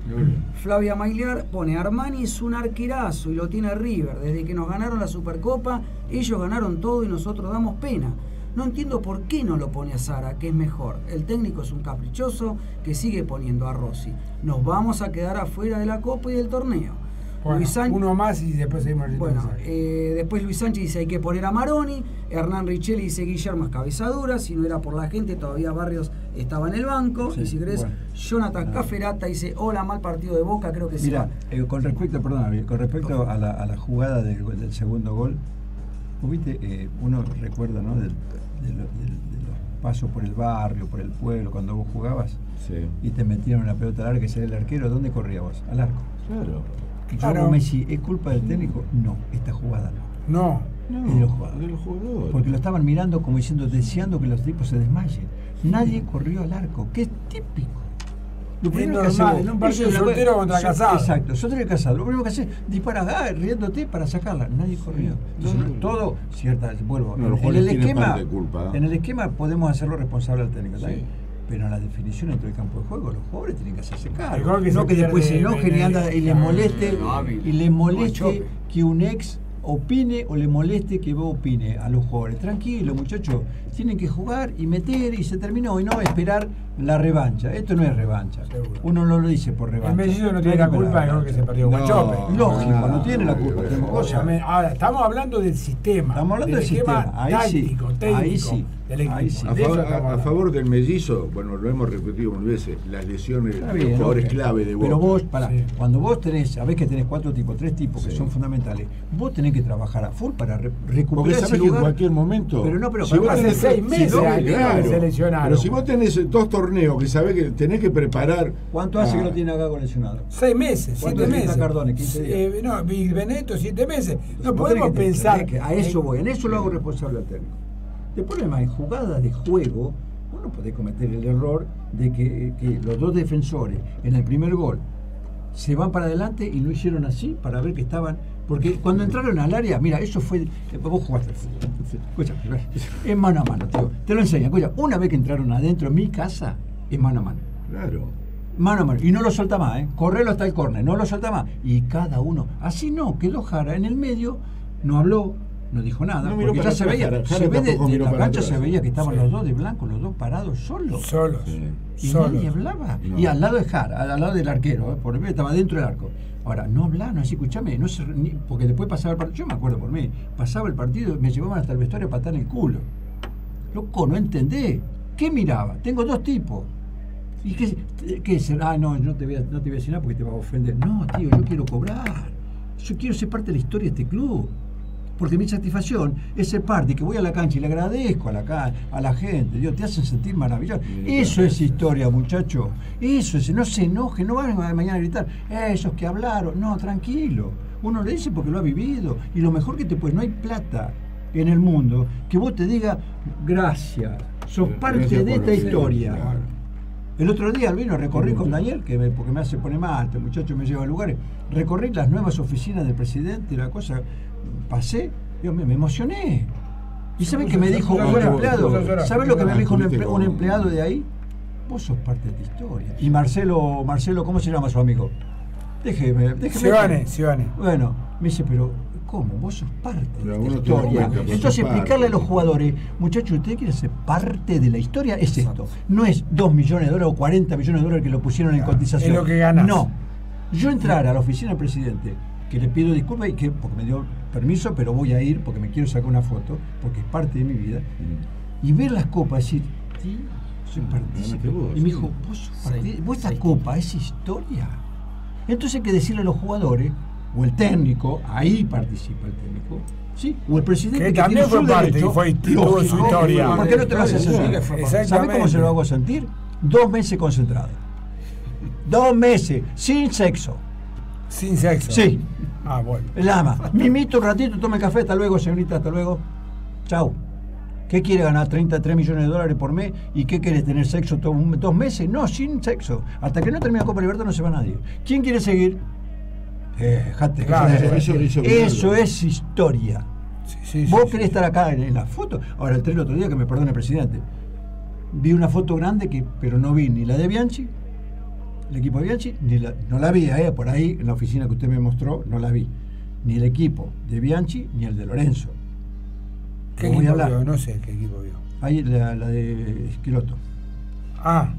Flavia Mailear pone Armani es un arquerazo y lo tiene River. Desde que nos ganaron la Supercopa, ellos ganaron todo y nosotros damos pena. No entiendo por qué no lo pone a Sara, que es mejor. El técnico es un caprichoso que sigue poniendo a Rossi. Nos vamos a quedar afuera de la Copa y del torneo. Bueno, Luis Sánchez- uno más y después seguimos bueno, eh, después Luis Sánchez dice hay que poner a Maroni, Hernán Richelli dice Guillermo es cabezadura, si no era por la gente todavía Barrios estaba en el banco, Sí, y si querés, bueno. Jonathan No. Caferata dice hola, mal partido de Boca, creo que sí. Mira, eh, con respecto, perdóname, con respecto a la, a la jugada del, gol- del segundo gol, viste, eh, uno recuerda, ¿no? Del, de, lo- del- de los pasos por el barrio, por el pueblo, cuando vos jugabas Sí. y te metieron una pelota larga que sería el arquero, ¿dónde corría vos? Al arco. Claro. Claro. yo, vos me decís, ¿es culpa del técnico? No, esta jugada no. No. Es de los jugadores. de los jugadores. Porque lo estaban mirando como diciendo, deseando que los tipos se desmayen. Nadie corrió al arco, que es típico. Lo Es primero que normal, hacemos- en un partido que- soltero contra so- casado. Exacto, soltero y casado. Lo primero que haces, disparas ah, riéndote para sacarla. Nadie corrió. Entonces, No. todo, cierta, vuelvo. No, en, el esquema, de culpa, ¿eh? en el esquema podemos hacerlo responsable al técnico, ¿está Sí. Pero en la definición dentro del campo de juego, los jugadores tienen que hacerse El cargo. que se no que después se enojen en y el- anda y les moleste No, y les moleste que un ex opine o le moleste que vos opine a los jugadores. Tranquilo, muchachos, tienen que jugar y meter y se terminó y no esperar la revancha. Esto no es revancha. Seguro. Uno no lo dice por revancha. El mellizo no tiene la culpa gol que se perdió No. Guachope. Lógico, no tiene la culpa. no. Ahora, estamos hablando del sistema. Estamos hablando del sistema. Ahí sí. táctico, técnico, Ahí sí. Ahí sí. A, De favor, estamos a- a hablando. favor del mellizo, bueno, lo hemos repetido mil veces, las lesiones de los jugadores clave de Boca. Pero vos, pará, Sí. cuando vos tenés, sabés que tenés cuatro tipos, tres tipos que Sí. son fundamentales, vos tenés que trabajar a full para re- Porque recuperar ese sabés que en cualquier momento. Pero no, pero si vos hace tenés- seis meses no, aquí que se lesionaron. Pero si vos tenés dos torneos que sabés que tenés que preparar. ¿Cuánto hace ah, que lo tiene acá lesionado? Seis meses, ¿Cuánto siete meses. Cardone? 15 días. Eh, no, Big Beneto, siete meses. No podemos que- pensar. que- a eso voy, en eso lo hago responsable al técnico. Después, además, en jugadas de juego, vos no podés cometer el error de que, que los dos defensores en el primer gol se van para adelante y no hicieron así para ver que estaban. Porque cuando entraron al área, mira, eso fue. Vos jugaste al fútbol. Escucha, es mano a mano, tío. Te lo enseño. Escucha, una vez que entraron adentro en mi casa, es mano a mano. Claro. Mano a mano. Y no lo solta más, ¿eh? Correlo hasta el córner, no lo solta más. Y cada uno. Así no, quedó Jara en el medio, no habló, no dijo nada. No porque para ya se veía, Jara. se ve de, la para cancha se veía que estaban Sí. los dos de blanco, los dos parados solos. Solos. Sí. Y solos. nadie hablaba. No. Y al lado de Jara, al lado del arquero, ¿eh? por el estaba dentro del arco. Ahora, no hablaba, no decía, escúchame, no se, ni- porque después pasaba el partido, yo me acuerdo por mí, pasaba el partido me llevaban hasta el vestuario a patar el culo. Loco, no entendés. ¿Qué miraba? Tengo dos tipos. ¿Y qué, qué es? Ah, no, no te, voy a, no te voy a decir nada porque te va a ofender. No, tío, yo quiero cobrar. Yo quiero ser parte de la historia de este club. Porque mi satisfacción es ser parte, que voy a la cancha y le agradezco a la, a la gente. Dios, te hacen sentir maravilloso. Eso es historia, muchacho. Eso es, no se enoje, no van a mañana a gritar, "Eh, esos que hablaron. No, tranquilo. Uno le dice porque lo ha vivido. Y lo mejor que te puede, no hay plata en el mundo que vos te diga, gracias, sos parte Gracias de esta historia. claro. El otro día, vino, recorrí con Daniel, que me- porque me hace poner mal, este muchacho me lleva a lugares, recorrí las nuevas oficinas del presidente, la cosa, pasé, yo me, me emocioné. ¿Y sabes qué me dijo un empleado? ¿Sabes lo que me Ah, dijo un, empleado de ahí? Vos sos parte de esta historia. Y Marcelo, Marcelo, ¿cómo se llama su amigo? Déjeme, déjeme. Sione, Sione. Bueno, me dice, pero ¿cómo? Vos sos parte Pero de esta historia. cuenta, Entonces explicarle a los jugadores, muchachos, usted quiere ser parte de la historia, es esto. No es 2 millones de dólares o 40 millones de dólares que lo pusieron en cotización. es lo que ganás. No. Yo entrar a la oficina del presidente, que le pido disculpas y que, porque me dio permiso, pero voy a ir porque me quiero sacar una foto, porque es parte de mi vida, Mm. y ver las copas, decir, tío, soy partícipe. vos, Y me sí. dijo, vos sos partícipe, vos esta copa es historia. Entonces hay que decirle a los jugadores, o el técnico, ahí participa el técnico, ¿sí? O el presidente Que que, también tiene fue parte derecho, y fue- tuvo su historia. ¿Por qué no te lo haces sentir? ¿Sabes cómo se lo hago sentir? Dos meses concentrado. Dos meses, sin sexo. Sin sexo. Sí. Ah, bueno. El ama. Mimito un ratito, tome café, hasta luego, señorita, hasta luego. Chau. ¿Qué quiere ganar 33 millones de dólares por mes? ¿Y qué quiere tener sexo dos meses? No, sin sexo. Hasta que no termine la Copa Libertad no se va nadie. ¿Quién quiere seguir? Eh, dejate, Claro, eso, eso- eso- eso es historia. Sí, sí, Vos sí, querés estar acá en, en la foto. Ahora, el tren el otro día, que me perdone presidente. Vi una foto grande, que, pero no vi ni la de Bianchi, el equipo de Bianchi, ni la, no la vi, eh, por ahí en la oficina que usted me mostró, no la vi. Ni el equipo de Bianchi, ni el de Lorenzo. ¿Qué No voy a equipo hablar. vio? No sé qué equipo vio. Ahí la, la de Esquiloto. Ah,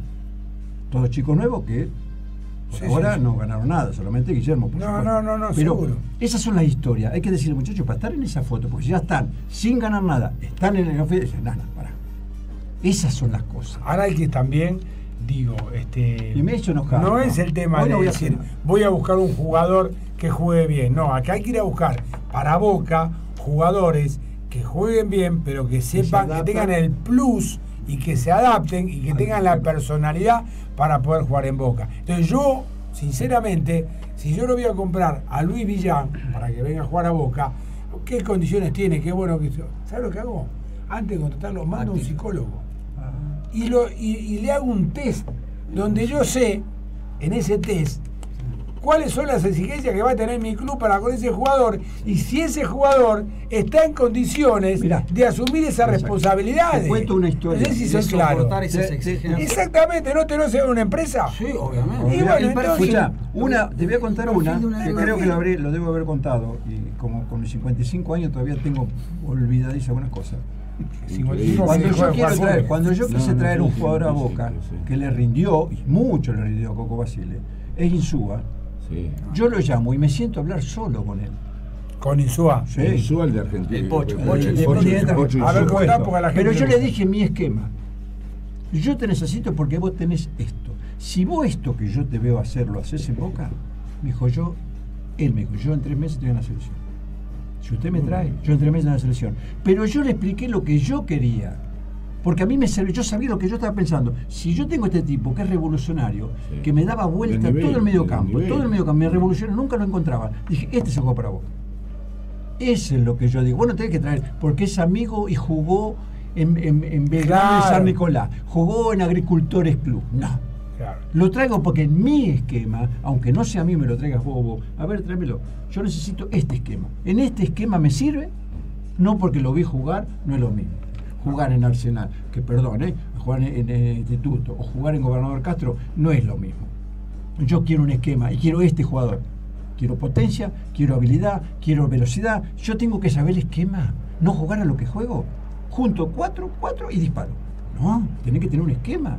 Todos chicos nuevos que por Sí, ahora sí, sí. no ganaron nada, solamente Guillermo. Por No, supuesto. no, no, no, Pero seguro. esas son las historias. Hay que decirle, muchachos, para estar en esa foto, porque ya están sin ganar nada, están en el oficina, dicen, no, pará. Esas son las cosas. ahora hay que también, digo, este. Y me he hecho enojar, No no. es el tema Hoy de no voy a decir, nada. voy a buscar un jugador que juegue bien. No, acá hay que ir a buscar para Boca jugadores que jueguen bien, pero que sepan, que tengan el plus y que se adapten y que tengan la personalidad para poder jugar en Boca. Entonces yo, sinceramente, si yo lo voy a comprar a Luis Villán para que venga a jugar a Boca, ¿qué condiciones tiene? Qué bueno que... ¿Sabes lo que hago? Antes de contratarlo, mando a un psicólogo y, lo, y, y le hago un test donde yo sé, en ese test, cuáles son las exigencias que va a tener mi club para con ese jugador y si ese jugador está en condiciones Mirá. de asumir esas responsabilidades. Te cuento una historia. No sé si soy claro. esas exigencias. Exactamente, ¿no te lo hace una empresa? Sí, obviamente. Y Mirá, bueno, entonces- escuchá, una, te voy a contar una que creo que lo, habré- lo debo haber contado y como con mis 55 años todavía tengo olvidadísimas algunas cosas. 55 Cuando yo, quiero traer, cuando yo quise no, traer un sí, jugador a Boca sí, sí. que le rindió, y mucho le rindió a Coco Basile, es Insúa, Sí. yo lo llamo y me siento a hablar solo con él. Con Insúa. Sí. El Sual de Argentina. El Pocho, El- el el a ver, porque a la gente Pero yo le dije mi esquema. Yo te necesito porque vos tenés esto. Si vos esto que yo te veo hacer lo haces en Boca, me dijo yo, él me dijo, yo en tres meses estoy en la selección. Si usted me trae, yo en tres meses en la selección. Pero yo le expliqué lo que yo quería. Porque a mí me sirve, yo sabía lo que yo estaba pensando. Si yo tengo este tipo que es revolucionario, Sí. que me daba vuelta nivel, todo el medio campo, todo el medio campo, me revolucionó, nunca lo encontraba. Dije, este se juega para vos. Eso es lo que yo digo. Bueno, tenés que traer, porque es amigo y jugó en, en, en Belgrano de Claro. San Nicolás, jugó en Agricultores Club. No. Lo traigo porque en mi esquema, aunque no sea a mí, me lo traigas vos. A ver, tráemelo. Yo necesito este esquema. En este esquema me sirve, no porque lo vi jugar, no es lo mismo. Jugar en Arsenal, que perdón, ¿eh? jugar en, Instituto o jugar en Gobernador Castro no es lo mismo. Yo quiero un esquema y quiero este jugador. Quiero potencia, quiero habilidad, quiero velocidad. Yo tengo que saber el esquema, no jugar a lo que juego. Junto cuatro, cuatro y disparo. No, tiene que tener un esquema.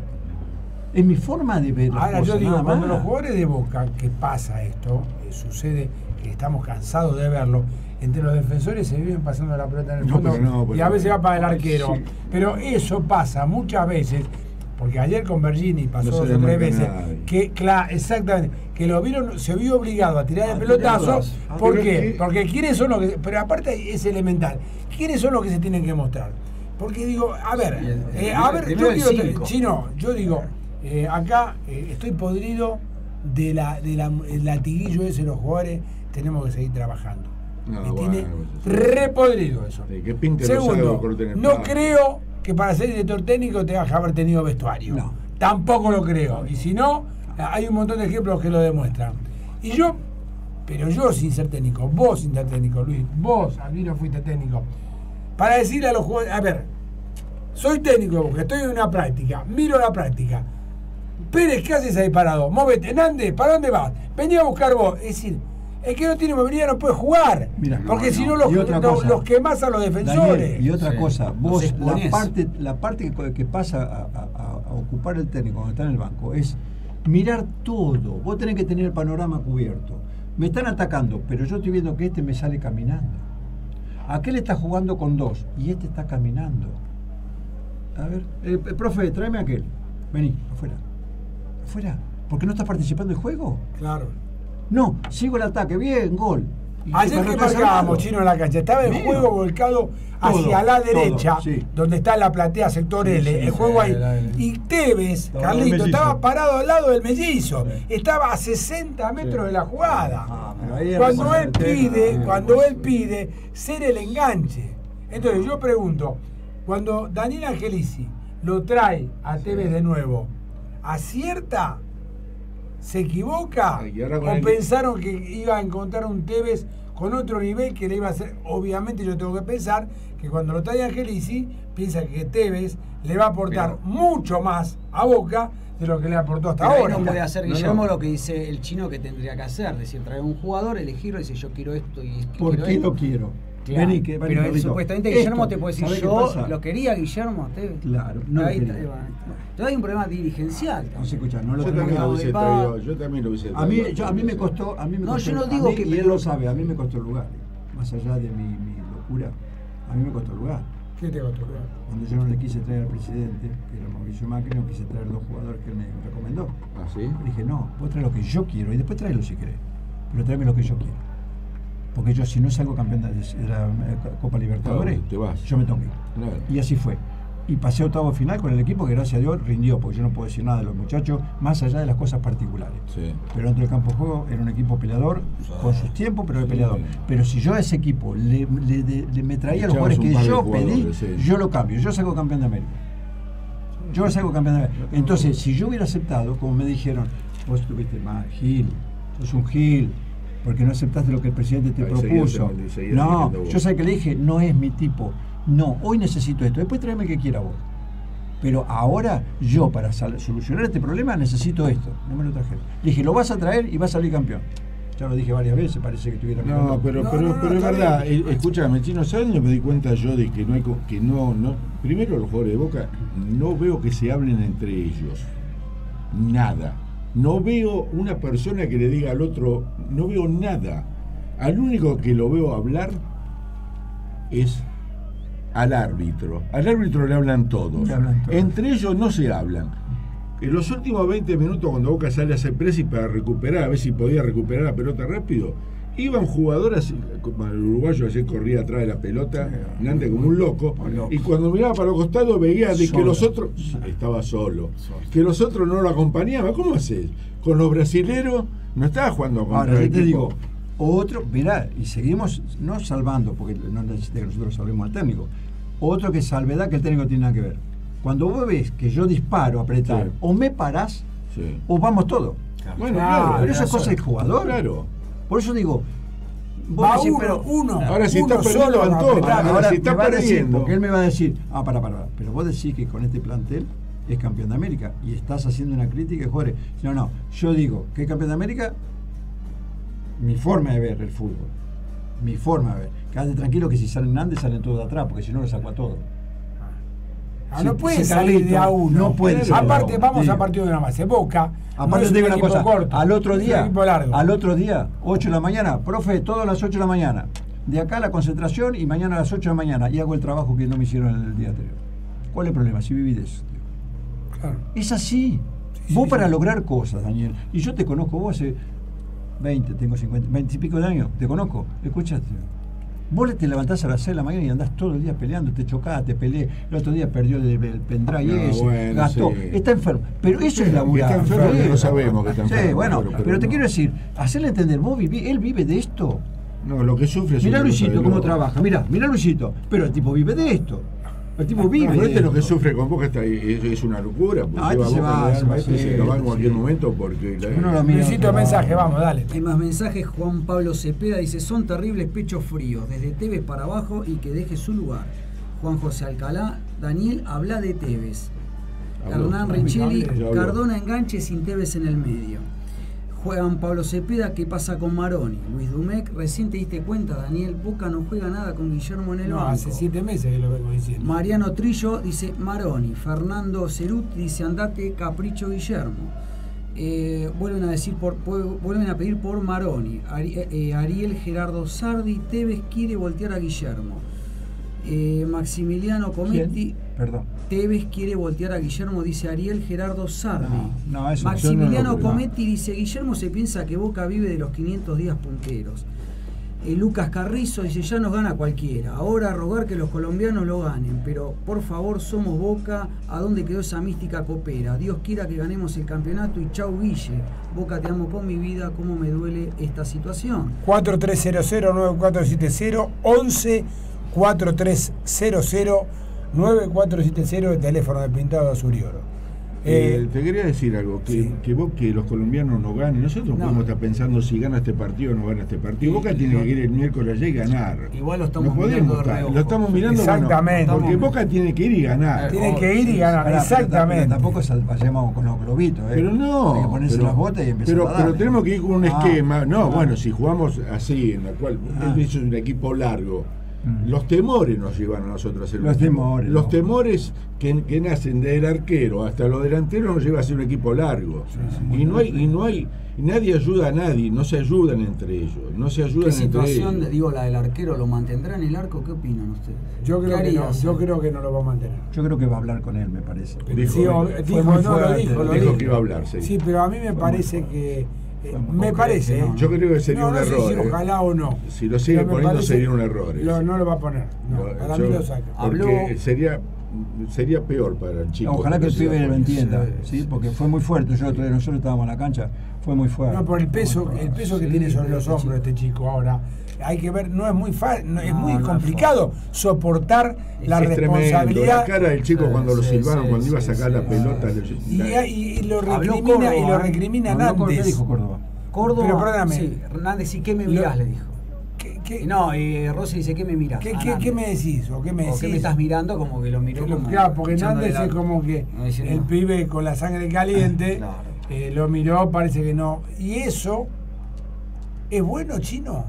Es mi forma de ver Ahora yo digo, cuando más. los jugadores de Boca, que pasa esto, eh, sucede que estamos cansados de verlo, entre los defensores se viven pasando la pelota en el No, fondo no, y a veces va para el arquero. sí. Pero eso pasa muchas veces, porque ayer con Bergini pasó No dos o tres veces, que claro, exactamente, que lo vieron, se vio obligado a tirar el pelotazo. Ah, ¿Por qué? que- Porque quiénes son los que. Pero aparte es elemental. ¿Quiénes son los que se tienen que mostrar? Porque digo, a ver, Sí, el- eh, a ver, yo cinco. Chino, yo digo, eh, acá eh, estoy podrido de la, de la, el latiguillo ese de los jugadores, tenemos que seguir trabajando. No, Me bueno, tiene eso sí. repodrido eso. Sí, Segundo, no creo que para ser director técnico tengas que haber tenido vestuario. No. Tampoco lo creo. Y si no, hay un montón de ejemplos que lo demuestran. Y yo, pero yo sin ser técnico, vos sin ser técnico, Luis, vos, Albino, fuiste técnico. Para decirle a los jugadores, a ver, soy técnico porque estoy en una práctica, miro la práctica. Pérez, ¿qué haces ahí parado? Móvete, Nández, ¿para dónde vas? Vení a buscar vos. Es decir, el que no tiene movilidad no puede jugar. Mira, porque si no. los, los, los quemás a los defensores. Daniel, y otra Sí. cosa, vos la parte, la parte que, que pasa a, a- a ocupar el técnico cuando está en el banco es mirar todo. Vos tenés que tener el panorama cubierto. Me están atacando, pero yo estoy viendo que este me sale caminando. Aquel está jugando con dos y este está caminando. A ver, eh, eh, profe, tráeme aquel. Vení, afuera. Afuera. ¿Por qué no estás participando del juego? Claro. No, sigo el ataque, bien, gol. Ayer que marcábamos chino en la cancha, estaba el juego volcado hacia Todo, la todo, derecha, sí. donde está la platea sector L, sí, el juego ahí. Y Tevez, Estaba Carlito, estaba parado al lado del mellizo. Estaba a 60 metros de la jugada. Ah, cuando él pide, Ah, cuando él pide ser el enganche. Entonces yo pregunto, cuando Daniel Angelici lo trae a Tevez de nuevo, ¿acierta? ¿Se equivoca? ¿O el- pensaron que iba a encontrar un Tevez con otro nivel que le iba a hacer? Obviamente yo tengo que pensar que cuando lo trae Angelici, piensa que Tevez le va a aportar Pero- mucho más a Boca de lo que le aportó hasta Pero ahora. no puede hacer No, Guillermo no. lo que dice el chino que tendría que hacer, es decir, traer un jugador, elegirlo y decir yo quiero esto y esto. ¿Por quiero qué esto. lo quiero? Claro, Vení, que, vení, pero él, supuestamente Esto, Guillermo te puede decir ¿sabés qué yo lo quería Guillermo Tevez. Claro, no lo Ahí quería. está, bueno. Entonces hay un problema dirigencial. No se escucha, no lo Yo tengo también lo hubiese traído. Yo también lo hubiese A mí, traído. yo- a mí me costó, a mí me No, costó, yo no digo mí, que y él lo sabe, a mí me costó el lugar, más allá de mi, mi locura, a mí me costó el lugar. ¿Qué te costó? Cuando yo no le quise traer al presidente, que era Mauricio Macri, no quise traer los jugadores que él me recomendó. ¿Ah, sí? Le dije, no, vos traes lo que yo quiero y después tráelo si querés, pero tráeme lo que yo quiero. Porque yo si no salgo campeón de, la eh, Copa Libertadores, Claro, te vas. yo me tengo. Claro. Y así fue. Y pasé a octavo final con el equipo que gracias a Dios rindió, porque yo no puedo decir nada de los muchachos, más allá de las cosas particulares. Sí. Pero dentro del campo de juego era un equipo peleador, con sus tiempos, pero de Sí. peleador. Pero si yo a ese equipo le, le- le- me traía los jugadores que yo pedí, sí. yo lo cambio, yo salgo campeón de América. Yo salgo campeón de América. Entonces, si yo hubiera aceptado, como me dijeron, vos estuviste mal, Gil, sos un Gil, porque no aceptaste lo que el presidente te Ahí propuso. No, yo sé que le dije, no es mi tipo. No, hoy necesito esto, después tráeme que quiera vos. Pero ahora yo para solucionar este problema necesito esto. No me lo trajeron. Le dije, lo vas a traer y vas a salir campeón. Ya lo dije varias veces, parece que estuviera No, pero, No, pero, no, no, pero es verdad, bien. eh, escúchame, Chino, ¿sabes dónde me di cuenta yo de que no hay que no, no, primero los jugadores de Boca, no veo que se hablen entre ellos. Nada. No veo una persona que le diga al otro, no veo nada. Al único que lo veo hablar es al árbitro. Al árbitro le hablan todos. Le hablan todos. Entre ellos no se hablan. En los últimos 20 minutos, cuando Boca sale a hacer pressing para recuperar, a ver si podía recuperar la pelota rápido, iban jugadores, como el uruguayo ayer corría atrás de la pelota. Nante como un loco, y cuando miraba para los costados veía de que los otros, estaba solo, que los otros no lo acompañaban. ¿Cómo haces? Con los brasileros no estaba jugando contra Ahora, yo te digo, otro, mirá, y seguimos no salvando, porque no necesita que nosotros salvemos al técnico. Otro que salvedad que el técnico tiene nada que ver. Cuando vos ves que yo disparo, apretar, Sí. o me parás, Sí. o vamos todos. Bueno, Claro, Pero eso es eso cosa del jugador. Claro. Por eso digo, vos Va decís, uno, pero uno. Ahora si uno está perdiendo. Ahora, ahora si está perdiendo. porque él me va a decir, ah, para, para, pero vos decís que con este plantel es campeón de América y estás haciendo una crítica de jugadores. No, no, yo digo que es campeón de América, mi forma de ver el fútbol, mi forma de ver. Quédate tranquilo que si salen Andes salen todos de atrás, porque si no lo saco a todos. Ah, no puede si salir de a uno. no puede salir a Aparte, uno, vamos sí. a partido de una base. Boca. no Aparte te digo un una cosa, corto, al otro día, al otro día, 8 de la mañana, profe, todo a las 8 de la mañana. De acá la concentración y mañana a las 8 de la mañana y hago el trabajo que no me hicieron el día anterior. ¿Cuál es el problema? Si viví de eso. tío. Claro. Es así. Sí, vos sí, para lograr cosas, Daniel, y yo te conozco, vos hace 20, tengo 50, 20 y pico de años, te conozco, escuchaste. Vos te levantás a las 6 de la mañana y andás todo el día peleando, te chocás, te peleé. El otro día perdió el, el pendrive No, ese, bueno, gastó. sí. Está enfermo. Pero eso es laburar. Está enfermo, Sí, no sabemos que está Sí, enfermo, bueno, pero- pero, pero te no. quiero decir, hacerle entender, vos viví, él vive de esto. No, lo que sufre es Mirá Luisito cómo trabaja, mirá, mirá Luisito. Pero el tipo vive de esto. El tipo vive este lo que sufre con Boca está, es, es una locura. Ah, lleva este se va, se va, este sí, se lo va en sí. cualquier momento porque la- Necesito mensaje, va. vamos, dale. Hay más mensajes, Juan Pablo Cepeda dice, son terribles pechos fríos, desde Tevez para abajo y que deje su lugar. Juan José Alcalá, Daniel, habla de Tevez. Habló. Hernán Richelli, Ya habló. Cardona enganche sin Tevez en el medio. Juegan Pablo Cepeda, ¿qué pasa con Maroni? Luis Dumec, recién te diste cuenta, Daniel, Boca no juega nada con Guillermo en el No, banco. hace siete meses que lo vengo diciendo. Mariano Trillo dice Maroni. Fernando Cerut dice andate Capricho Guillermo. Eh, vuelven a decir por, vuelven a pedir por Maroni. Ari- eh, Ariel Gerardo Sardi, Tevez quiere voltear a Guillermo. Eh, Maximiliano Cometti, ¿Quién? Perdón. Tevez quiere voltear a Guillermo, dice Ariel Gerardo Sardi. No, no, eso Maximiliano no lo. Cometti dice Guillermo se piensa que Boca vive de los 500 días punteros. Eh, Lucas Carrizo dice ya nos gana cualquiera. Ahora a rogar que los colombianos lo ganen, pero por favor somos Boca. ¿A dónde quedó esa mística copera? Dios quiera que ganemos el campeonato y chau Guille. Boca te amo con mi vida, cómo me duele esta situación. 4300-9470, 11 4300 9470, el teléfono de Pintado Azul y Oro. Eh, Eh, te quería decir algo, que, sí. que vos que los colombianos no ganen, nosotros No. podemos estar pensando si gana este partido o no gana este partido. Y- Boca y tiene que ir el miércoles allá y ganar. Igual lo estamos podemos mirando de. Lo estamos mirando bueno, Exactamente. porque Estamos- Boca tiene que ir y ganar. Tiene que ir y ganar, exactamente. Pero tampoco vayamos con los globitos, ¿eh? Pero no. Hay que ponerse pero, las botas y empezar pero, a pero tenemos que ir con un Ah, esquema. No, ah. bueno, si jugamos así, en la cual Ah. él hizo un equipo largo. Mm. Los temores nos llevan a nosotros a hacer un Los equipo. temores, Los no. temores que, que nacen del arquero hasta los delanteros nos lleva a ser un equipo largo. y no hay, y no hay, y nadie ayuda a nadie, no se ayudan entre ellos, no se ¿Qué ayudan entre situación, ellos. digo, la del arquero, lo mantendrá en el arco? ¿Qué opinan ustedes? yo, ¿Qué creo que no, yo creo que no lo va a mantener. Yo creo que va a hablar con él, me parece. Dijo, Sí, o- fue dijo, muy no, lo dijo, lo dijo dijo. que iba a hablar, sí. Sí, pero a mí me parece fuerte. que. Me parece. no, ¿eh? Yo creo que sería no, un no sé error. si eh. ojalá o no. Si lo sigue poniendo sería un error. Lo- no lo va a poner. No, No, para yo- mí lo saca. Porque Habló- sería, sería peor para el chico. Ojalá que el no pibe lo entienda, Sí, ¿sí? Porque fue muy fuerte. Yo otro día nosotros estábamos en la cancha, fue muy fuerte. No, por el peso, el peso que Sí, tiene sobre los hombros este chico ahora. Hay que ver, no es muy fácil, no, es No, muy no es complicado soportar la tremendo. responsabilidad. La cara del chico Sí, cuando lo silbaron, sí, cuando iba a sacar sí, la sí, pelota. Y, la- y- y lo recrimina, y lo ¿eh? recriminan Habló Córdoba, ¿Qué antes. dijo Córdoba? Córdoba, Pero perdóname. sí, Hernández, ¿y qué me Lo- mirás? Le dijo. ¿Qué, no, y Rossi dice, ¿qué me mirás? qué- me decís? ¿O qué me ¿O decís? qué me estás mirando? Como que lo miró Que lo- como claro, porque echándole Nández la- es como que No, el no. pibe con la sangre caliente Claro. eh, lo miró, parece que no. Y eso es bueno, chino.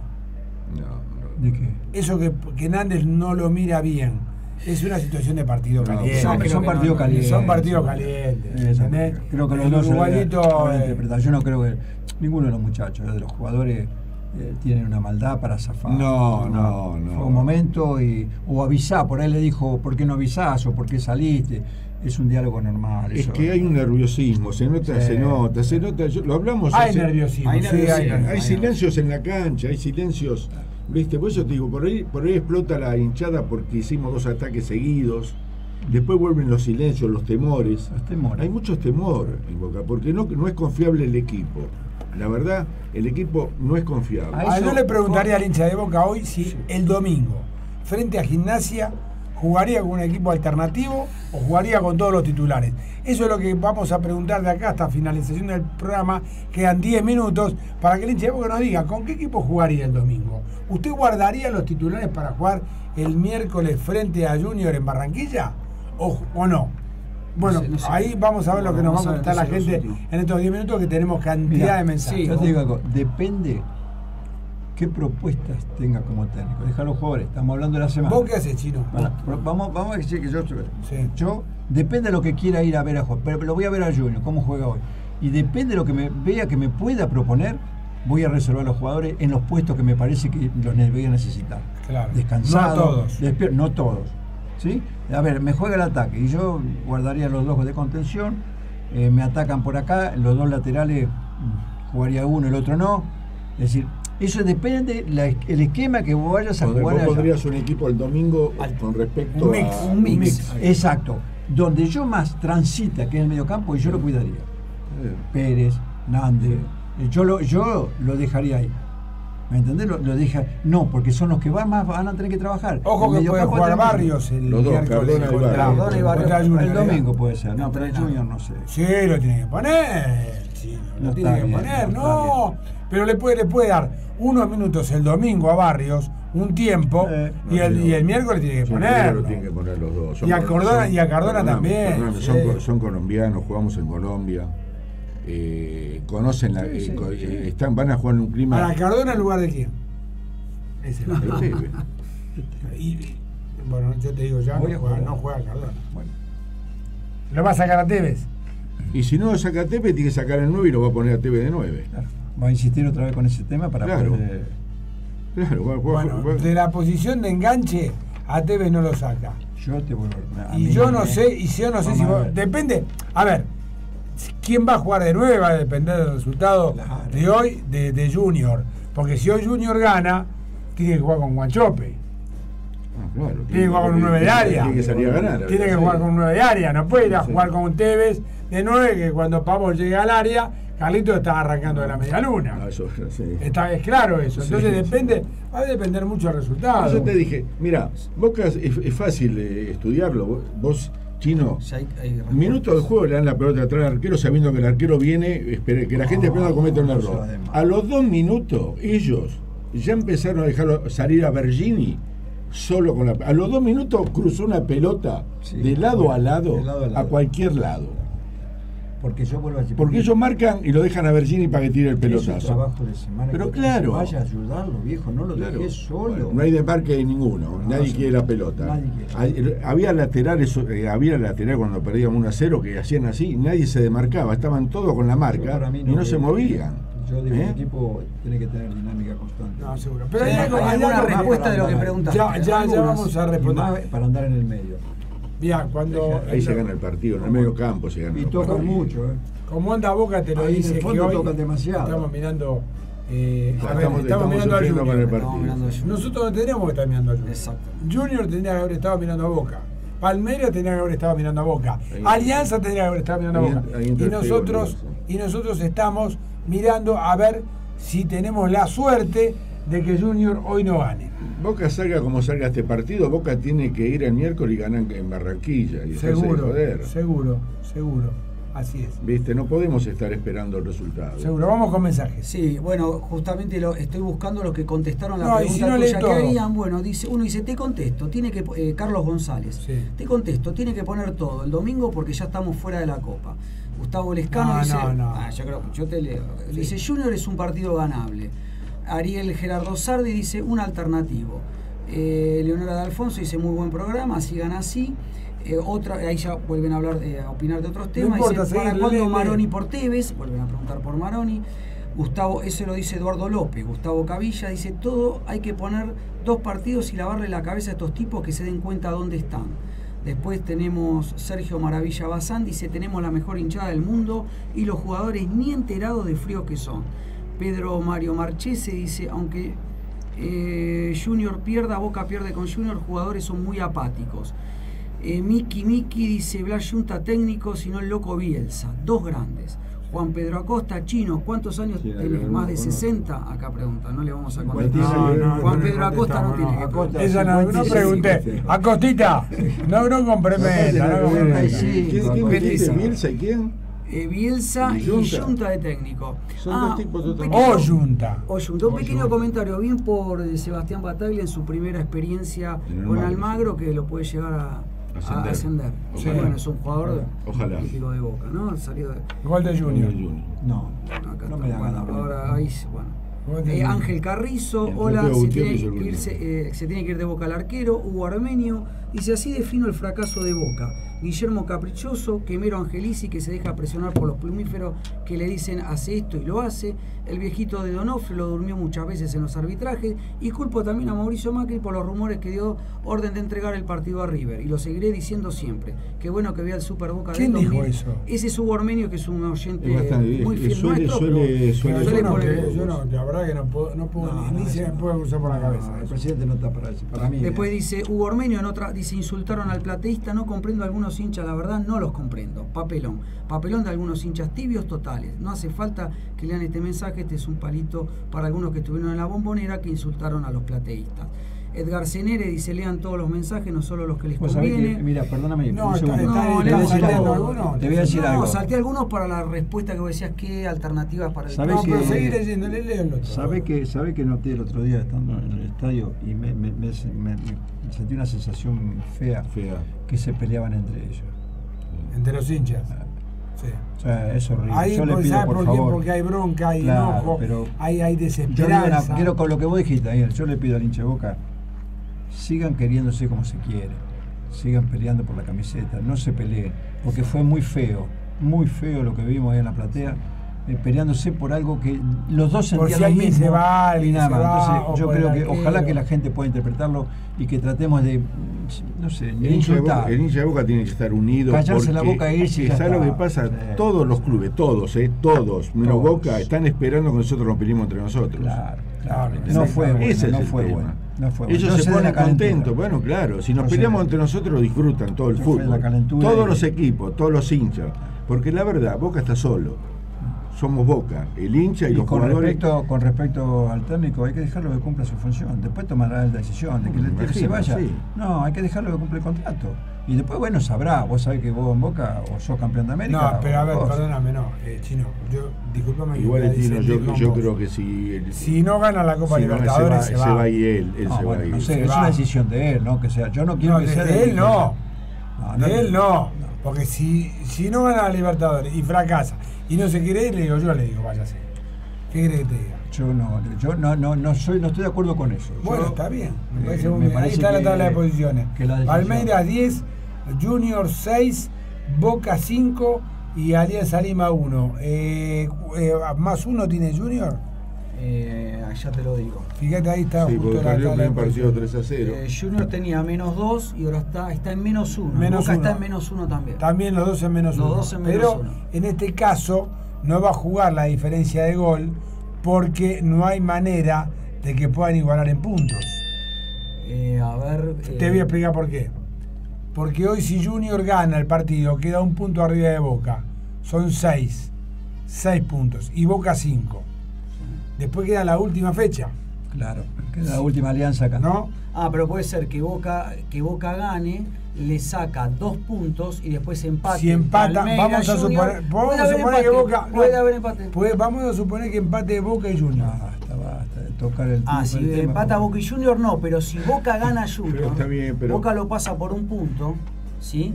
¿De qué? Eso que, que Nández no lo mira bien. Es una situación de partido No, caliente. Son, partidos no, calientes. Son partidos calientes. Creo que los dos son uruguayito, la- la eh, interpretación. No creo que ninguno de los muchachos, de los jugadores, eh, tienen una maldad para zafar. No, no, no. Fue un momento y, o avisá, por ahí le dijo, ¿por qué no avisás o por qué saliste? Es un diálogo normal. Es eso. que hay un nerviosismo, se nota, Sí. se nota, se nota. yo- lo hablamos Hay hace- nerviosismo. Hay sí, nerviosismo. hay nerviosismo. Hay silencios en la cancha, hay silencios. ¿Viste? Por eso te digo, por ahí, por ahí explota la hinchada porque hicimos dos ataques seguidos. Después vuelven los silencios, los temores. Los temores. Hay muchos temores en Boca, porque no, no es confiable el equipo. La verdad, el equipo no es confiable. A Ah, eso- yo le preguntaría al hincha de Boca hoy si el domingo, frente a Gimnasia, jugaría con un equipo alternativo o jugaría con todos los titulares. Eso es lo que vamos a preguntar de acá hasta finalización del programa. Quedan 10 minutos para que el hincha nos diga con qué equipo jugaría el domingo. ¿Usted guardaría los titulares para jugar el miércoles frente a Junior en Barranquilla o, o no? Bueno, No sé, no sé. ahí vamos a ver lo que nos va a Vamos a ver, contestar la gente en estos 10 minutos que tenemos cantidad de mensajes. sí, Yo te digo algo, depende qué propuestas tenga como técnico. Deja a los jugadores, estamos hablando de la semana. ¿Vos qué haces, Chino? Bueno, vamos, vamos a decir que yo, Sí. yo depende de lo que quiera ir a ver a jugar, pero lo voy a ver a Junior, cómo juega hoy. Y depende de lo que me vea que me pueda proponer, voy a reservar a los jugadores en los puestos que me parece que los voy a necesitar. Claro. Descansado. No todos. despier- no todos. ¿sí? A ver, me juega el ataque y yo guardaría los dos de contención, eh, me atacan por acá, los dos laterales mm, jugaría uno, el otro no. Es decir, Eso depende la- el esquema que vos vayas a Donde jugar vos allá. pondrías un equipo el domingo con respecto Un mix, a un mix. Exacto. Donde yo más transita, que es el mediocampo, y yo lo cuidaría. Pérez, Nández. Yo lo, yo lo dejaría ahí. ¿Me entendés? Lo, lo deja. No, porque son los que van más van a tener que trabajar. Ojo El que puede jugar también. Barrios el Los dos, miércoles Cardona y contra- Barrios. Cardona y Barrios. contra Junior. El domingo puede ser, no, pero el Junior no sé. Sí, lo tiene que poner. Sí, lo No tiene que bien, poner. no No, pero le puede, le puede dar unos minutos el domingo a Barrios, un tiempo, Eh, y, el, y el miércoles tiene que Sí, ponerlo. lo tienen que poner los dos. Y a Cardona- y a Cardona también, sí. son, co- son colombianos, jugamos en Colombia. eh, conocen la. Sí, eh, sí, co- sí. eh, están, van a jugar en un clima. ¿Para Cardona en lugar de quién? Ese es El y, bueno, yo te digo ya, no juega, no juega Cardona. Bueno, ¿Lo va a sacar a Tevez? Y si no lo saca a Tepe, tiene que sacar el 9 y lo va a poner a Tepe de 9. claro. Va a insistir otra vez con ese tema para Claro. poder, eh, Claro, va- va- Bueno, va- de la posición de enganche a Tevez no lo saca. yo te vuelvo a Y yo me- no sé, y yo no sé si a vos- ver. depende. A ver, quién va a jugar de nueve va a depender del resultado Claro. de hoy de, de Junior. Porque si hoy Junior gana, tiene que jugar con Guanchope. Ah, claro, Tiene que jugar con un tiene- 9 de área. Tiene que salir a ganar. Tiene que jugar con un 9 de área. No puede ir a Sí. jugar con un Tevez de 9 que cuando Pavón llega al área, Carlito está arrancando de la media luna. Ah, eso, sí. Está, es claro eso. Entonces sí. depende, va a depender mucho del resultado. Yo te dije, mira, Boca es, es fácil eh, estudiarlo. Vos, chino, Ya hay- hay un minuto de juego le dan la pelota atrás al arquero sabiendo que el arquero viene, espere, que la gente a cometer un error. A los dos minutos, ellos ya empezaron a dejarlo salir a Bergini solo con la. A los dos minutos cruzó una pelota Sí, de, lado a de lado, lado a a lado. cualquier lado. Porque yo vuelvo a decir. Porque ellos marcan y lo dejan a Bergini para que tire el es pelotazo. trabajo de semana. Pero que claro. Vaya a ayudarlo, viejo, no lo Claro. dejes solo. Bueno, no hay de parque ninguno, No, nadie quiere la pelota. Nadie quiere. Hay- Había laterales, eh, había lateral cuando perdíamos 1 a 0 que hacían así, y nadie se demarcaba, estaban todos con la marca para mí y no se movían. Yo digo, ¿Eh? el equipo tiene que tener dinámica constante. No, seguro. Pero Sí, hay hay algo- hay alguna algo- respuesta de lo que preguntaste. Ya, ya, ya vamos a responder. más para andar en el medio. Mira, cuando. Ahí se gana el partido, en el medio campo se gana. Y tocan mucho, ¿eh? Como anda Boca te lo Ahí en dice el que fondo hoy tocan demasiado. estamos mirando eh, Ya a ver, estamos- estamos, estamos mirando a el Junior. partido. Estamos mirando a Junior. Nosotros no tendríamos que estar mirando a Junior. Exacto. Junior tendría que haber estado mirando a Boca. Palmeiras tendría que haber estado mirando a Boca. Ahí- Alianza tendría que haber estado mirando a Boca. en- ahí Y el nosotros, y nosotros estamos mirando a ver si tenemos la suerte de que Junior hoy no gane. Boca salga como salga este partido, Boca tiene que ir el miércoles y ganar en Barranquilla y Seguro, joder. seguro, seguro. Así es. Viste, no podemos estar esperando el resultado. Seguro. Vamos con mensajes. Sí, bueno, justamente lo, estoy buscando los que contestaron la No, y si pregunta no tuya que todo. harían. Bueno, dice, uno dice, te contesto, tiene que eh, Carlos González, Sí. te contesto, tiene que poner todo el domingo porque ya estamos fuera de la copa. Gustavo Lescano No, dice, no, no. ah, yo creo, yo te leo. Dice, Junior es un partido ganable. Ariel Gerardo Sardi dice, un alternativo. Eh, Leonora de Alfonso dice, muy buen programa, sigan así. Eh, otra, ahí ya vuelven a hablar, eh, a opinar de otros temas. importa, Dice, ¿para cuándo. Maroni por Tevez? Vuelven a preguntar por Maroni. Gustavo, eso lo dice Eduardo López. Gustavo Cavilla dice, todo hay que poner dos partidos y lavarle la cabeza a estos tipos que se den cuenta dónde están. Después tenemos Sergio Maravilla Bazán, dice, tenemos la mejor hinchada del mundo y los jugadores ni enterados de frío que son. Pedro Mario Marchese dice, aunque eh, Junior pierda, Boca pierde con Junior, jugadores son muy apáticos. Eh, Miki Miki dice, Blas Junta técnico, sino el loco Bielsa, dos grandes. Juan Pedro Acosta, chino, ¿cuántos años Sí, tenés? no, ¿Más de no. 60? Acá pregunta, no le vamos a contestar. no, no, Juan no, Pedro no Acosta no tiene no. que Acosta. Esa no, no 55. pregunté. Acostita, no, no comprometa, no. ¿Quién, Eh, Bielsa Y Junta. De técnico. Son Ah, dos tipos totalmente- pequeño- O Junta. O Junta, un pequeño comentario, bien por eh, Sebastián Bataglia en su primera experiencia con Almagro, que lo puede llegar a a Ascender. ascender. Sí. Bueno, es un jugador Ojalá. típico de Boca, ¿no? Salió de... Gol de Junior. No, Acá no me da ahora ahí, bueno. De Eh. Ángel Carrizo, El hola, se tiene, que irse, eh, se tiene que ir de Boca al arquero, Hugo Armenio, dice así defino el fracaso de Boca. Guillermo Caprichoso, Quemero Angelici que se deja presionar por los plumíferos que le dicen hace esto y lo hace, el viejito de Donofrio lo durmió muchas veces en los arbitrajes y culpo también a Mauricio Macri por los rumores que dio orden de entregar el partido a River y lo seguiré diciendo siempre. Qué bueno que vea el Super Boca ¿Quién del dijo 2000. eso? Ese es Hugo Armenio que es un oyente muy fiel nuestro. suele- suele- suele poner- yo no, verdad que no puedo, no puedo No, ni, no, ni se me no. puede cruzar por la No, cabeza. El presidente no está para eso. Para mí. Después eh. dice Hugo Ormeño en otra, dice insultaron al plateísta, no comprendo a algunos hinchas, la verdad no los comprendo. Papelón. Papelón de algunos hinchas tibios totales. No hace falta que lean este mensaje, este es un palito para algunos que estuvieron en la bombonera que insultaron a los plateístas. Edgar Cenere dice lean todos los mensajes, no solo los que les conviene. que, mira, perdóname. No, un segundo. está- No, te voy a decir algo. Te voy a decir no, algo. salté algunos para la respuesta que vos decías qué alternativas para el ¿Sabés No, que- pero seguí leyendo, otro. ¿Sabe que, sabe que noté el otro día estando en el estadio y me, me- me- me- me sentí una sensación fea Fea. que se peleaban entre ellos? Entre los hinchas. Sí. O sea, es horrible. Ahí, Yo le pido ¿sabes por favor. Porque hay bronca, hay Claro, enojo, pero hay, hay Yo digo desesperanza. una- quiero con lo que vos dijiste, Daniel, yo le pido al hincha de Boca, sigan queriéndose como se quiere, sigan peleando por la camiseta, no se peleen, porque fue muy feo, muy feo lo que vimos ahí en la platea, eh, peleándose por algo que los dos Por sentían si lo alguien mismo se va, y nada se más. va, Entonces, yo por creo que arquero. ojalá que la gente pueda interpretarlo y que tratemos de, no sé, El de hincha, de Boca, el hincha de Boca tiene que estar unido. Callarse la boca e irse y ya ¿sabes lo que pasa? Sí. Todos los clubes, todos, eh, todos, menos Todos. Boca, están esperando que nosotros nos peleemos entre nosotros. Claro, claro. No fue bueno, Ese es no el fue tema. bueno. No fue bueno. Ellos se ponen contentos. Bueno, claro, si nos peleamos entre nosotros disfrutan todo el fútbol. Todos y- los equipos, todos los hinchas. Porque la verdad, Boca está solo. Somos Boca, el hincha y, Y los con jugadores. respecto, con respecto al técnico, hay que dejarlo que cumpla su función. Después tomará la decisión de que, Me le- que se vaya. sí. No, hay que dejarlo que cumpla el contrato. Y después, bueno, sabrá. Vos sabés que vos en Boca o sos campeón de América. No, pero a ver, vos. perdóname, no, eh, Chino, yo, discúlpame que Igual el Tino, yo, yo creo que si. el- Si no gana la Copa si Libertadores, se se va, se va y él, él No, se bueno, va a ir. no sé, Se es va. una decisión de él, ¿no? Que sea. Yo no quiero No, que de, sea de él no. No, de él no. no. Porque si, si no gana la Libertadores y fracasa y no se quiere ir, le digo, yo le digo, váyase. ¿Qué crees que te diga? Yo no, yo no, no, no soy, no estoy de acuerdo con eso. Bueno, Yo, está bien. Me eh, parece muy me bien. Ahí parece está la que- tabla de posiciones. que Palmeiras 10, Junior 6, Boca 5 y Alianza Lima 1. Eh, eh, ¿Más uno tiene Junior? Eh, ya te lo digo. Fíjate, ahí está Sí, justo porque perdió el primer partido posiciones. 3 a 0. Eh, Junior tenía menos 2 y ahora está, está en menos 1. Menos Boca está uno. en menos 1 también. También los dos en menos Los uno. dos en menos Pero uno. en este caso no va a jugar la diferencia de gol porque no hay manera de que puedan igualar en puntos. Eh, a ver. eh, Te voy a explicar por qué. Porque hoy si Junior gana el partido, queda un punto arriba de Boca. Son seis. Seis puntos. Y Boca cinco. Después queda la última fecha, Claro, que es la última alianza acá. ¿no? Ah, pero puede ser que Boca, que Boca gane, le saca dos puntos y después empate. Si empata, Palmeiras, vamos a Junior. suponer, vamos a suponer que empate, Boca. Puede no, haber empate. puede- vamos a suponer que empate Boca y Junior. De tocar el Ah, si tema, empata porque- Boca y Junior no, pero si Boca gana Junior, Pero está bien, pero- Boca lo pasa por un punto, ¿sí?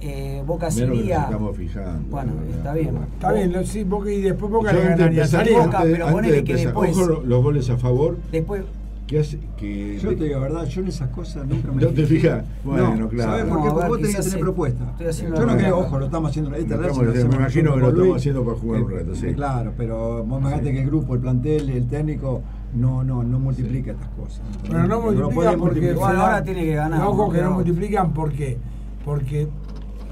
Eh, Boca sería. estamos fijando. Bueno, está bien. Está bien, lo- sí, Boca y después Boca le ganaría. Boca, pero ponele que después- ojo lo- los goles a favor, Después, que hace que Yo te digo la verdad, yo en esas cosas nunca me ¿No te fijas? Bueno, no, claro. ¿Sabes por No, Porque ver, vos tenés que tener propuesta. Yo no creo, ojo, lo estamos haciendo. Esta estamos- hacemos me imagino que lo estamos haciendo para jugar un Eh, rato, sí. Claro, pero vos imagínate Sí. que el grupo, el plantel, el técnico no, no, no multiplica estas cosas. Pero no multiplican puede porque. da- ahora tiene que ganar, No, ojo ¿no? que no multiplican porque. Porque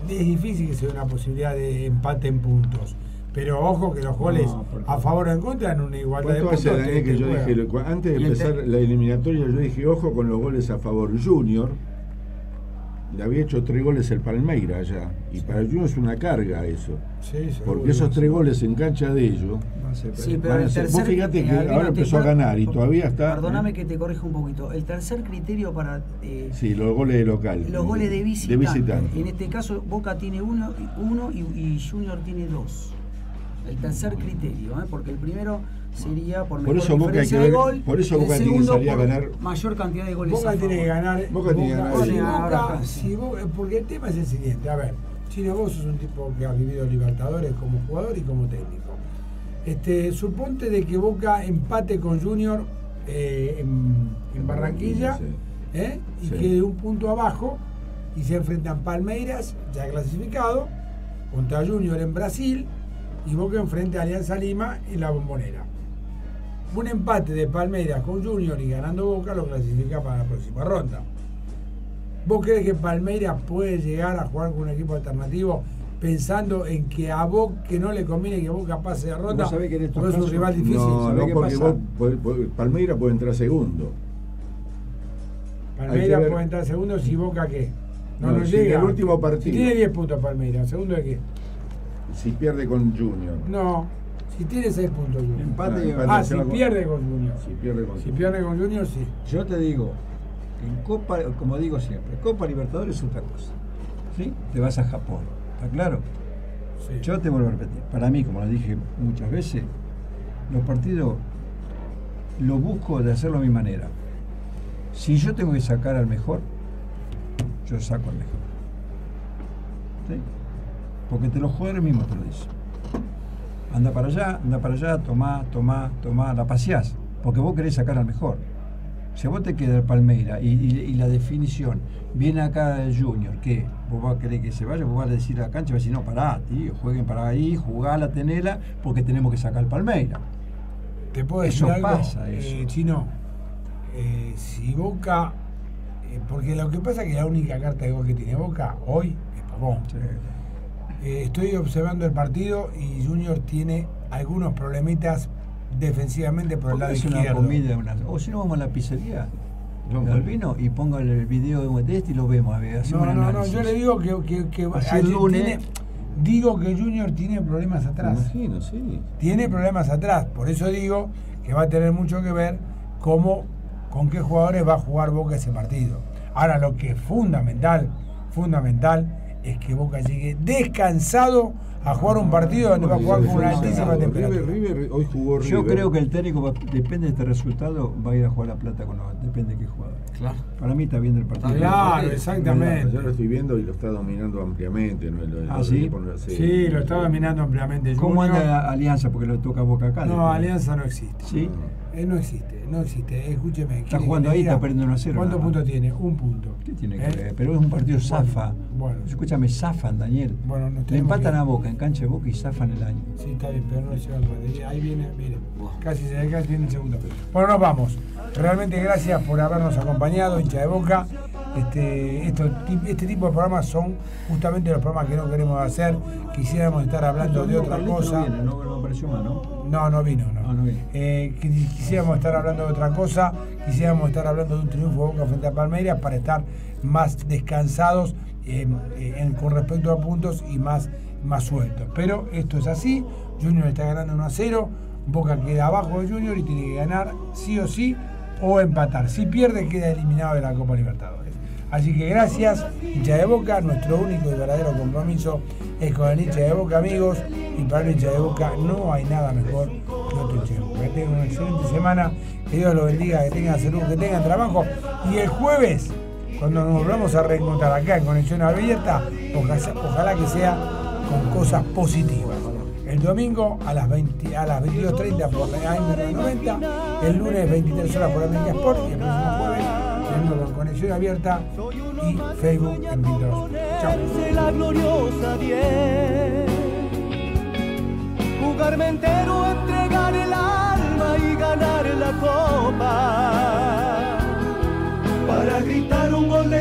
es difícil que se dé una posibilidad de empate en puntos. Pero ojo que los goles No, a favor o en contra en una igualdad de ¿Cuánto puntos. hace, que te yo dije, antes de empezar la eliminatoria, yo dije, ojo con los goles a favor. Junior le había hecho tres goles el Palmeira allá. Y para Junior es una carga eso. Sí, seguro, Porque esos tres goles en cancha de ellos. Va a ser Sí, pero el tercer. vos fíjate que ahora empezó a ganar y todavía está. Perdóname ¿eh? que te corrija un poquito. El tercer criterio para. eh, Sí, los goles de local. Los goles de visitante. De visitante. En este caso, Boca tiene uno, uno y, y Junior tiene dos. El tercer criterio, ¿eh? porque el primero sería por Por mejor eso Boca diferencia hay que de ver- gol. por eso Boca tiene que segundo salir a por ganar. Mayor cantidad de goles. Boca tiene que ganar. Boca tiene que ganar. si Boca- si porque el tema es el siguiente. A ver, Chino, vos sos un tipo que ha vivido Libertadores como jugador y como técnico. Este, suponte de que Boca empate con Junior eh, en, en Barranquilla Sí. ¿eh? y Sí. quede un punto abajo y se enfrentan Palmeiras, ya clasificado, contra Junior en Brasil y Boca enfrenta a Alianza Lima en la Bombonera. Un empate de Palmeiras con Junior y ganando Boca lo clasifica para la próxima ronda. ¿Vos crees que Palmeiras puede llegar a jugar con un equipo alternativo pensando en que a Boca que no le conviene que Boca pase de ronda, Vos sabés que en estos es un rival difícil. No, ¿Sabe no, qué porque pasa? vos, podés- podés- Palmeira puede entrar segundo. Palmeiras puede entrar segundo si Boca qué. No, No, nos si en llega. el último Si partido. tiene 10 puntos Palmeiras, segundo de qué? Si pierde con Junior. No, si tiene 6 puntos Junior. Empate, Ah, empate. Ah, si pierde con Junior. Si pierde con Si pierde con Junior, sí. Yo te digo, en Copa, como digo siempre, Copa Libertadores es otra cosa. ¿Sí? Te vas a Japón, ¿está claro? sí. Yo te vuelvo a repetir, para mí, como lo dije muchas veces, los partidos los busco de hacerlo a mi manera. Si yo tengo que sacar al mejor, yo saco al mejor. ¿Sí? Porque te los jugadores mismos te lo dicen. Anda para allá, anda para allá, tomá, tomá, tomá, la paseás, porque vos querés sacar al mejor. Si vos te queda el Palmeira y, y- y la definición viene acá el Junior, que vos vas a querer que se vaya, vos vas a decir a la cancha, vas a decir, no, pará, tío, jueguen para ahí, jugala, tenela, porque tenemos que sacar el Palmeira. ¿Te puedo Eso decir algo? pasa, eso. Eh, Chino, eh, si Boca, eh, porque lo que pasa es que la única carta de gol que tiene Boca hoy es Pavón. Eh, estoy observando el partido y Junior tiene algunos problemitas defensivamente por el lado es una izquierdo. comida, una- o si no vamos a la pizzería, No, de Albino, y ponga el video de este y lo vemos, a ver, No, no, no, yo le digo que, que, que Así el ayer lunes- tiene- digo que Junior tiene problemas Me atrás. imagino, sí. tiene problemas atrás. Por eso digo que va a tener mucho que ver cómo, con qué jugadores va a jugar Boca ese partido. Ahora, lo que es fundamental, fundamental, es que Boca llegue descansado a jugar un partido donde va a jugar con una altísima temperatura. River, hoy jugó River. Yo creo que el técnico, va- depende de este resultado, va a ir a jugar la plata con los- depende de qué jugador. Claro. Para mí está viendo el partido. Claro, Yo exactamente. lo estoy viendo y lo está dominando ampliamente. ¿no? El- Ah, ¿sí? el- Sí, lo está dominando ampliamente. ¿Cómo Junior. anda Alianza? Porque lo toca Boca acá. No, después. Alianza no existe. ¿Sí? Eh, no existe, no existe. Escúcheme. Está ¿quiere jugando ahí, está perdiendo 1 a 0 ¿Cuántos puntos tiene? Un punto. ¿Qué tiene que ¿Eh? ver? Pero es un partido zafa. bueno. Escúchame, zafan, Daniel. Bueno, nos Le empatan que- a Boca en cancha de Boca y zafan el año. Sí, está bien, pero no se van a Ahí viene, mire, casi se casi viene el segundo. Bueno, nos vamos. Realmente gracias por habernos acompañado, hincha de boca. Este, esto, ti- este tipo de programas son justamente los programas que no queremos hacer. Quisiéramos estar hablando de otra cosa. No, no, no apareció más, ¿no? No, no vino, no. Ah, no vino. Eh, qui- quisiéramos estar hablando de otra cosa, quisiéramos estar hablando de un triunfo de Boca frente a Palmeiras para estar más descansados eh, en- con respecto a puntos y más, más sueltos. Pero esto es así, Junior está ganando 1 a 0, Boca queda abajo de Junior y tiene que ganar sí o sí o empatar. Si pierde queda eliminado de la Copa Libertadores. Así que gracias, hincha de Boca, nuestro único y verdadero compromiso es con el hincha de Boca, amigos, y para el hincha de Boca no hay nada mejor que otro hincha. Que tengan una excelente semana, que Dios los bendiga, que tengan salud, que tengan trabajo, y el jueves, cuando nos volvamos a reencontrar acá en Conexión Abierta, ojalá, que sea con cosas positivas. El domingo a las, 20 a las 22.30 por la AM90, el lunes 23 horas por América Sport y el próximo jueves Conexión Abierta y Facebook en Chao. Entregar el alma y ganar la copa. Para gritar un gol de